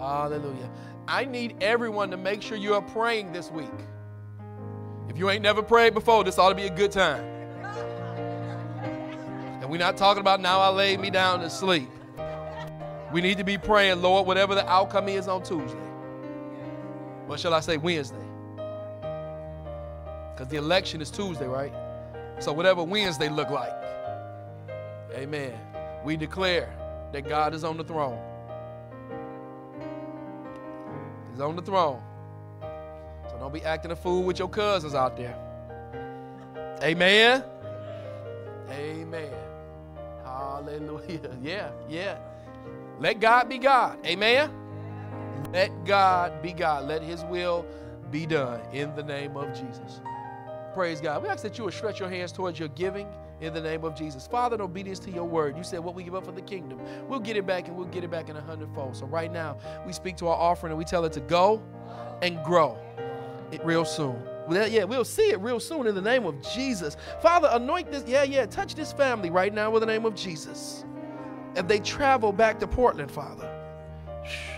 Hallelujah. I need everyone to make sure you are praying this week. If you ain't never prayed before, this ought to be a good time. And we're not talking about now I laid me down to sleep. We need to be praying, Lord, whatever the outcome is on Tuesday. What shall I say, Wednesday? Because the election is Tuesday, right? So whatever Wednesday look like. Amen. We declare that God is on the throne. He's on the throne. So don't be acting a fool with your cousins out there. Amen. Amen. Hallelujah. Yeah, yeah. Let God be God. Amen. Let God be God. Let his will be done in the name of Jesus. Praise God. We ask that you would stretch your hands towards your giving in the name of Jesus. Father, in obedience to your word, you said what we give up for the kingdom, we'll get it back and we'll get it back in a hundredfold. So right now, we speak to our offering and we tell it to go and grow it real soon. Yeah, we'll see it real soon in the name of Jesus. Father, anoint this. Yeah, yeah, touch this family right now with the name of Jesus. If they travel back to Portland, Father,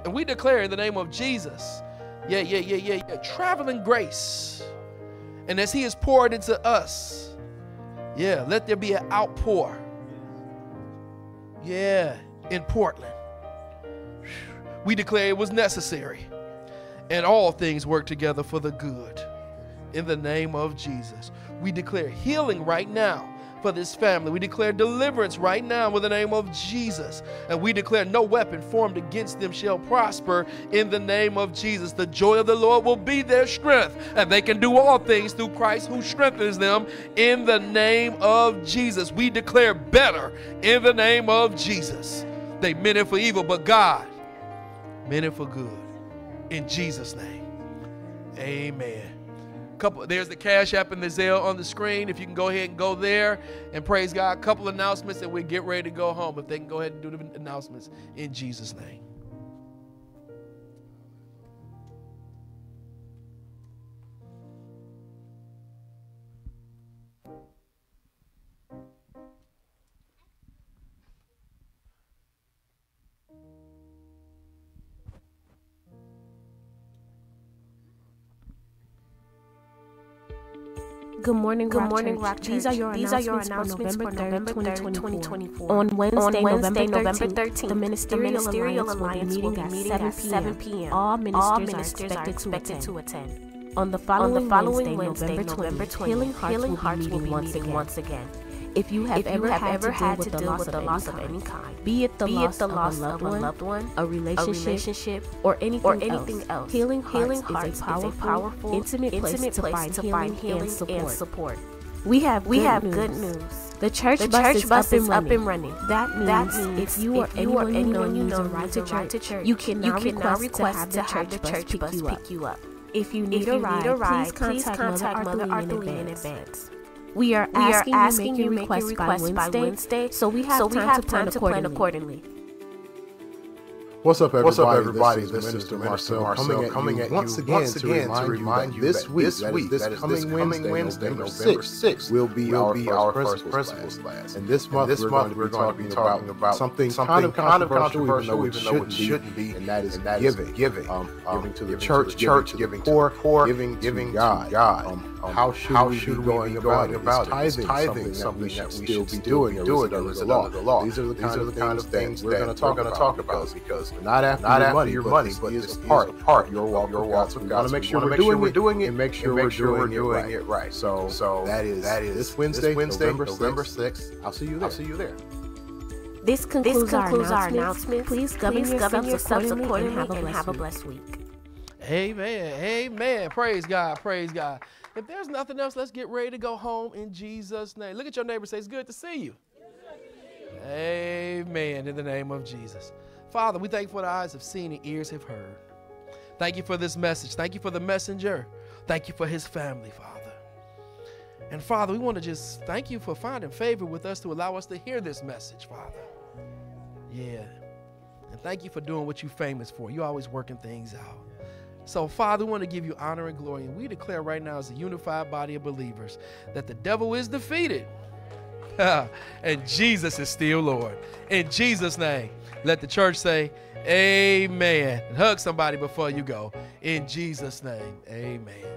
and we declare in the name of Jesus, yeah, yeah, yeah, yeah, yeah, traveling grace. And as He is poured into us, yeah, let there be an outpour. Yeah, in Portland. We declare it was necessary. And all things work together for the good. In the name of Jesus. We declare healing right now for this family. We declare deliverance right now with the name of Jesus. And we declare no weapon formed against them shall prosper in the name of Jesus. The joy of the Lord will be their strength, and they can do all things through Christ who strengthens them in the name of Jesus. We declare better in the name of Jesus. They meant it for evil, but God meant it for good. In Jesus' name. Amen couple there's the cash app and the Zelle on the screen. If you can go ahead and go there and praise god. A couple announcements and we get ready to go home. If they can go ahead and do the announcements in jesus name Good morning, Good Rock morning, Church. Rock Church. These are your These announcements, are your announcements for November 3rd, 2024. On Wednesday, On Wednesday November 13th, the Ministerial, the Ministerial Alliance, will be meeting at 7 p.m. All ministers, All ministers are, expected to attend. On the following, On the following Wednesday, Wednesday November 20th, Healing Hearts, Healing Hearts will be meeting once again. If you have, if ever, you have had, ever to had to deal with the loss, of, any kind, be it the, be loss, it the loss of, a loved, one, a relationship, a relationship or anything, or anything else, else, Healing Hearts, Healing Hearts is, a powerful, is a powerful intimate, intimate place, to find healing, and, support. and support. We have we good have news. good news. The church, the bus, church is, bus up, is up, and running. That means, that means if you or if anyone, you, anyone you know ride to church, to church, you can now, you can request, request to have the church, bus, pick, you up. If you need, if a, you ride, need a ride, please contact, please contact Mother Arthur in advance. We are asking, we are asking you make your request, by, Wednesday, by Wednesday, so we have so time, we have to, plan to plan accordingly. What's up, everybody? What's up, everybody? This, this is Minister Marcel, Marcel coming, at, coming at you once again, once again to remind, you this week, this week, this, coming Wednesday, Wednesday, November 6th, will be will our, be our first principles class. And this month, this we're, month going, we're going to be talking about something kind of controversial, even though it shouldn't be, and that is giving, giving, um, giving to the church, church, giving to the poor, giving, giving God, God. How should we be going about tithing? Tithing, something that we should be doing, doing under the law. These are the kind of things we're going to talk about because not after not your after money, your money, but this is a part, part your walk, your walk with God. Want to make sure we're doing it, doing it, and make sure we're doing it right. So, so that is that is this Wednesday, Wednesday, November sixth. I'll see you there. I'll see you there. This concludes, this concludes our, announcement. Please govern yourselves accordingly and have a blessed week. Amen. Amen. Praise God. Praise God. If there's nothing else, let's get ready to go home in Jesus' name. Look at your neighbor say, It's good to see you. Amen. In the name of Jesus. Father, we thank you for the eyes have seen and ears have heard. Thank you for this message. Thank you for the messenger. Thank you for his family, Father. And Father, we want to just thank you for finding favor with us to allow us to hear this message, Father. Yeah. And thank you for doing what you're famous for. You're always working things out. So, Father, we want to give you honor and glory. And we declare right now, as a unified body of believers, that the devil is defeated and Jesus is still Lord. In Jesus' name. Let the church say, Amen. And hug somebody before you go. In Jesus' name, amen.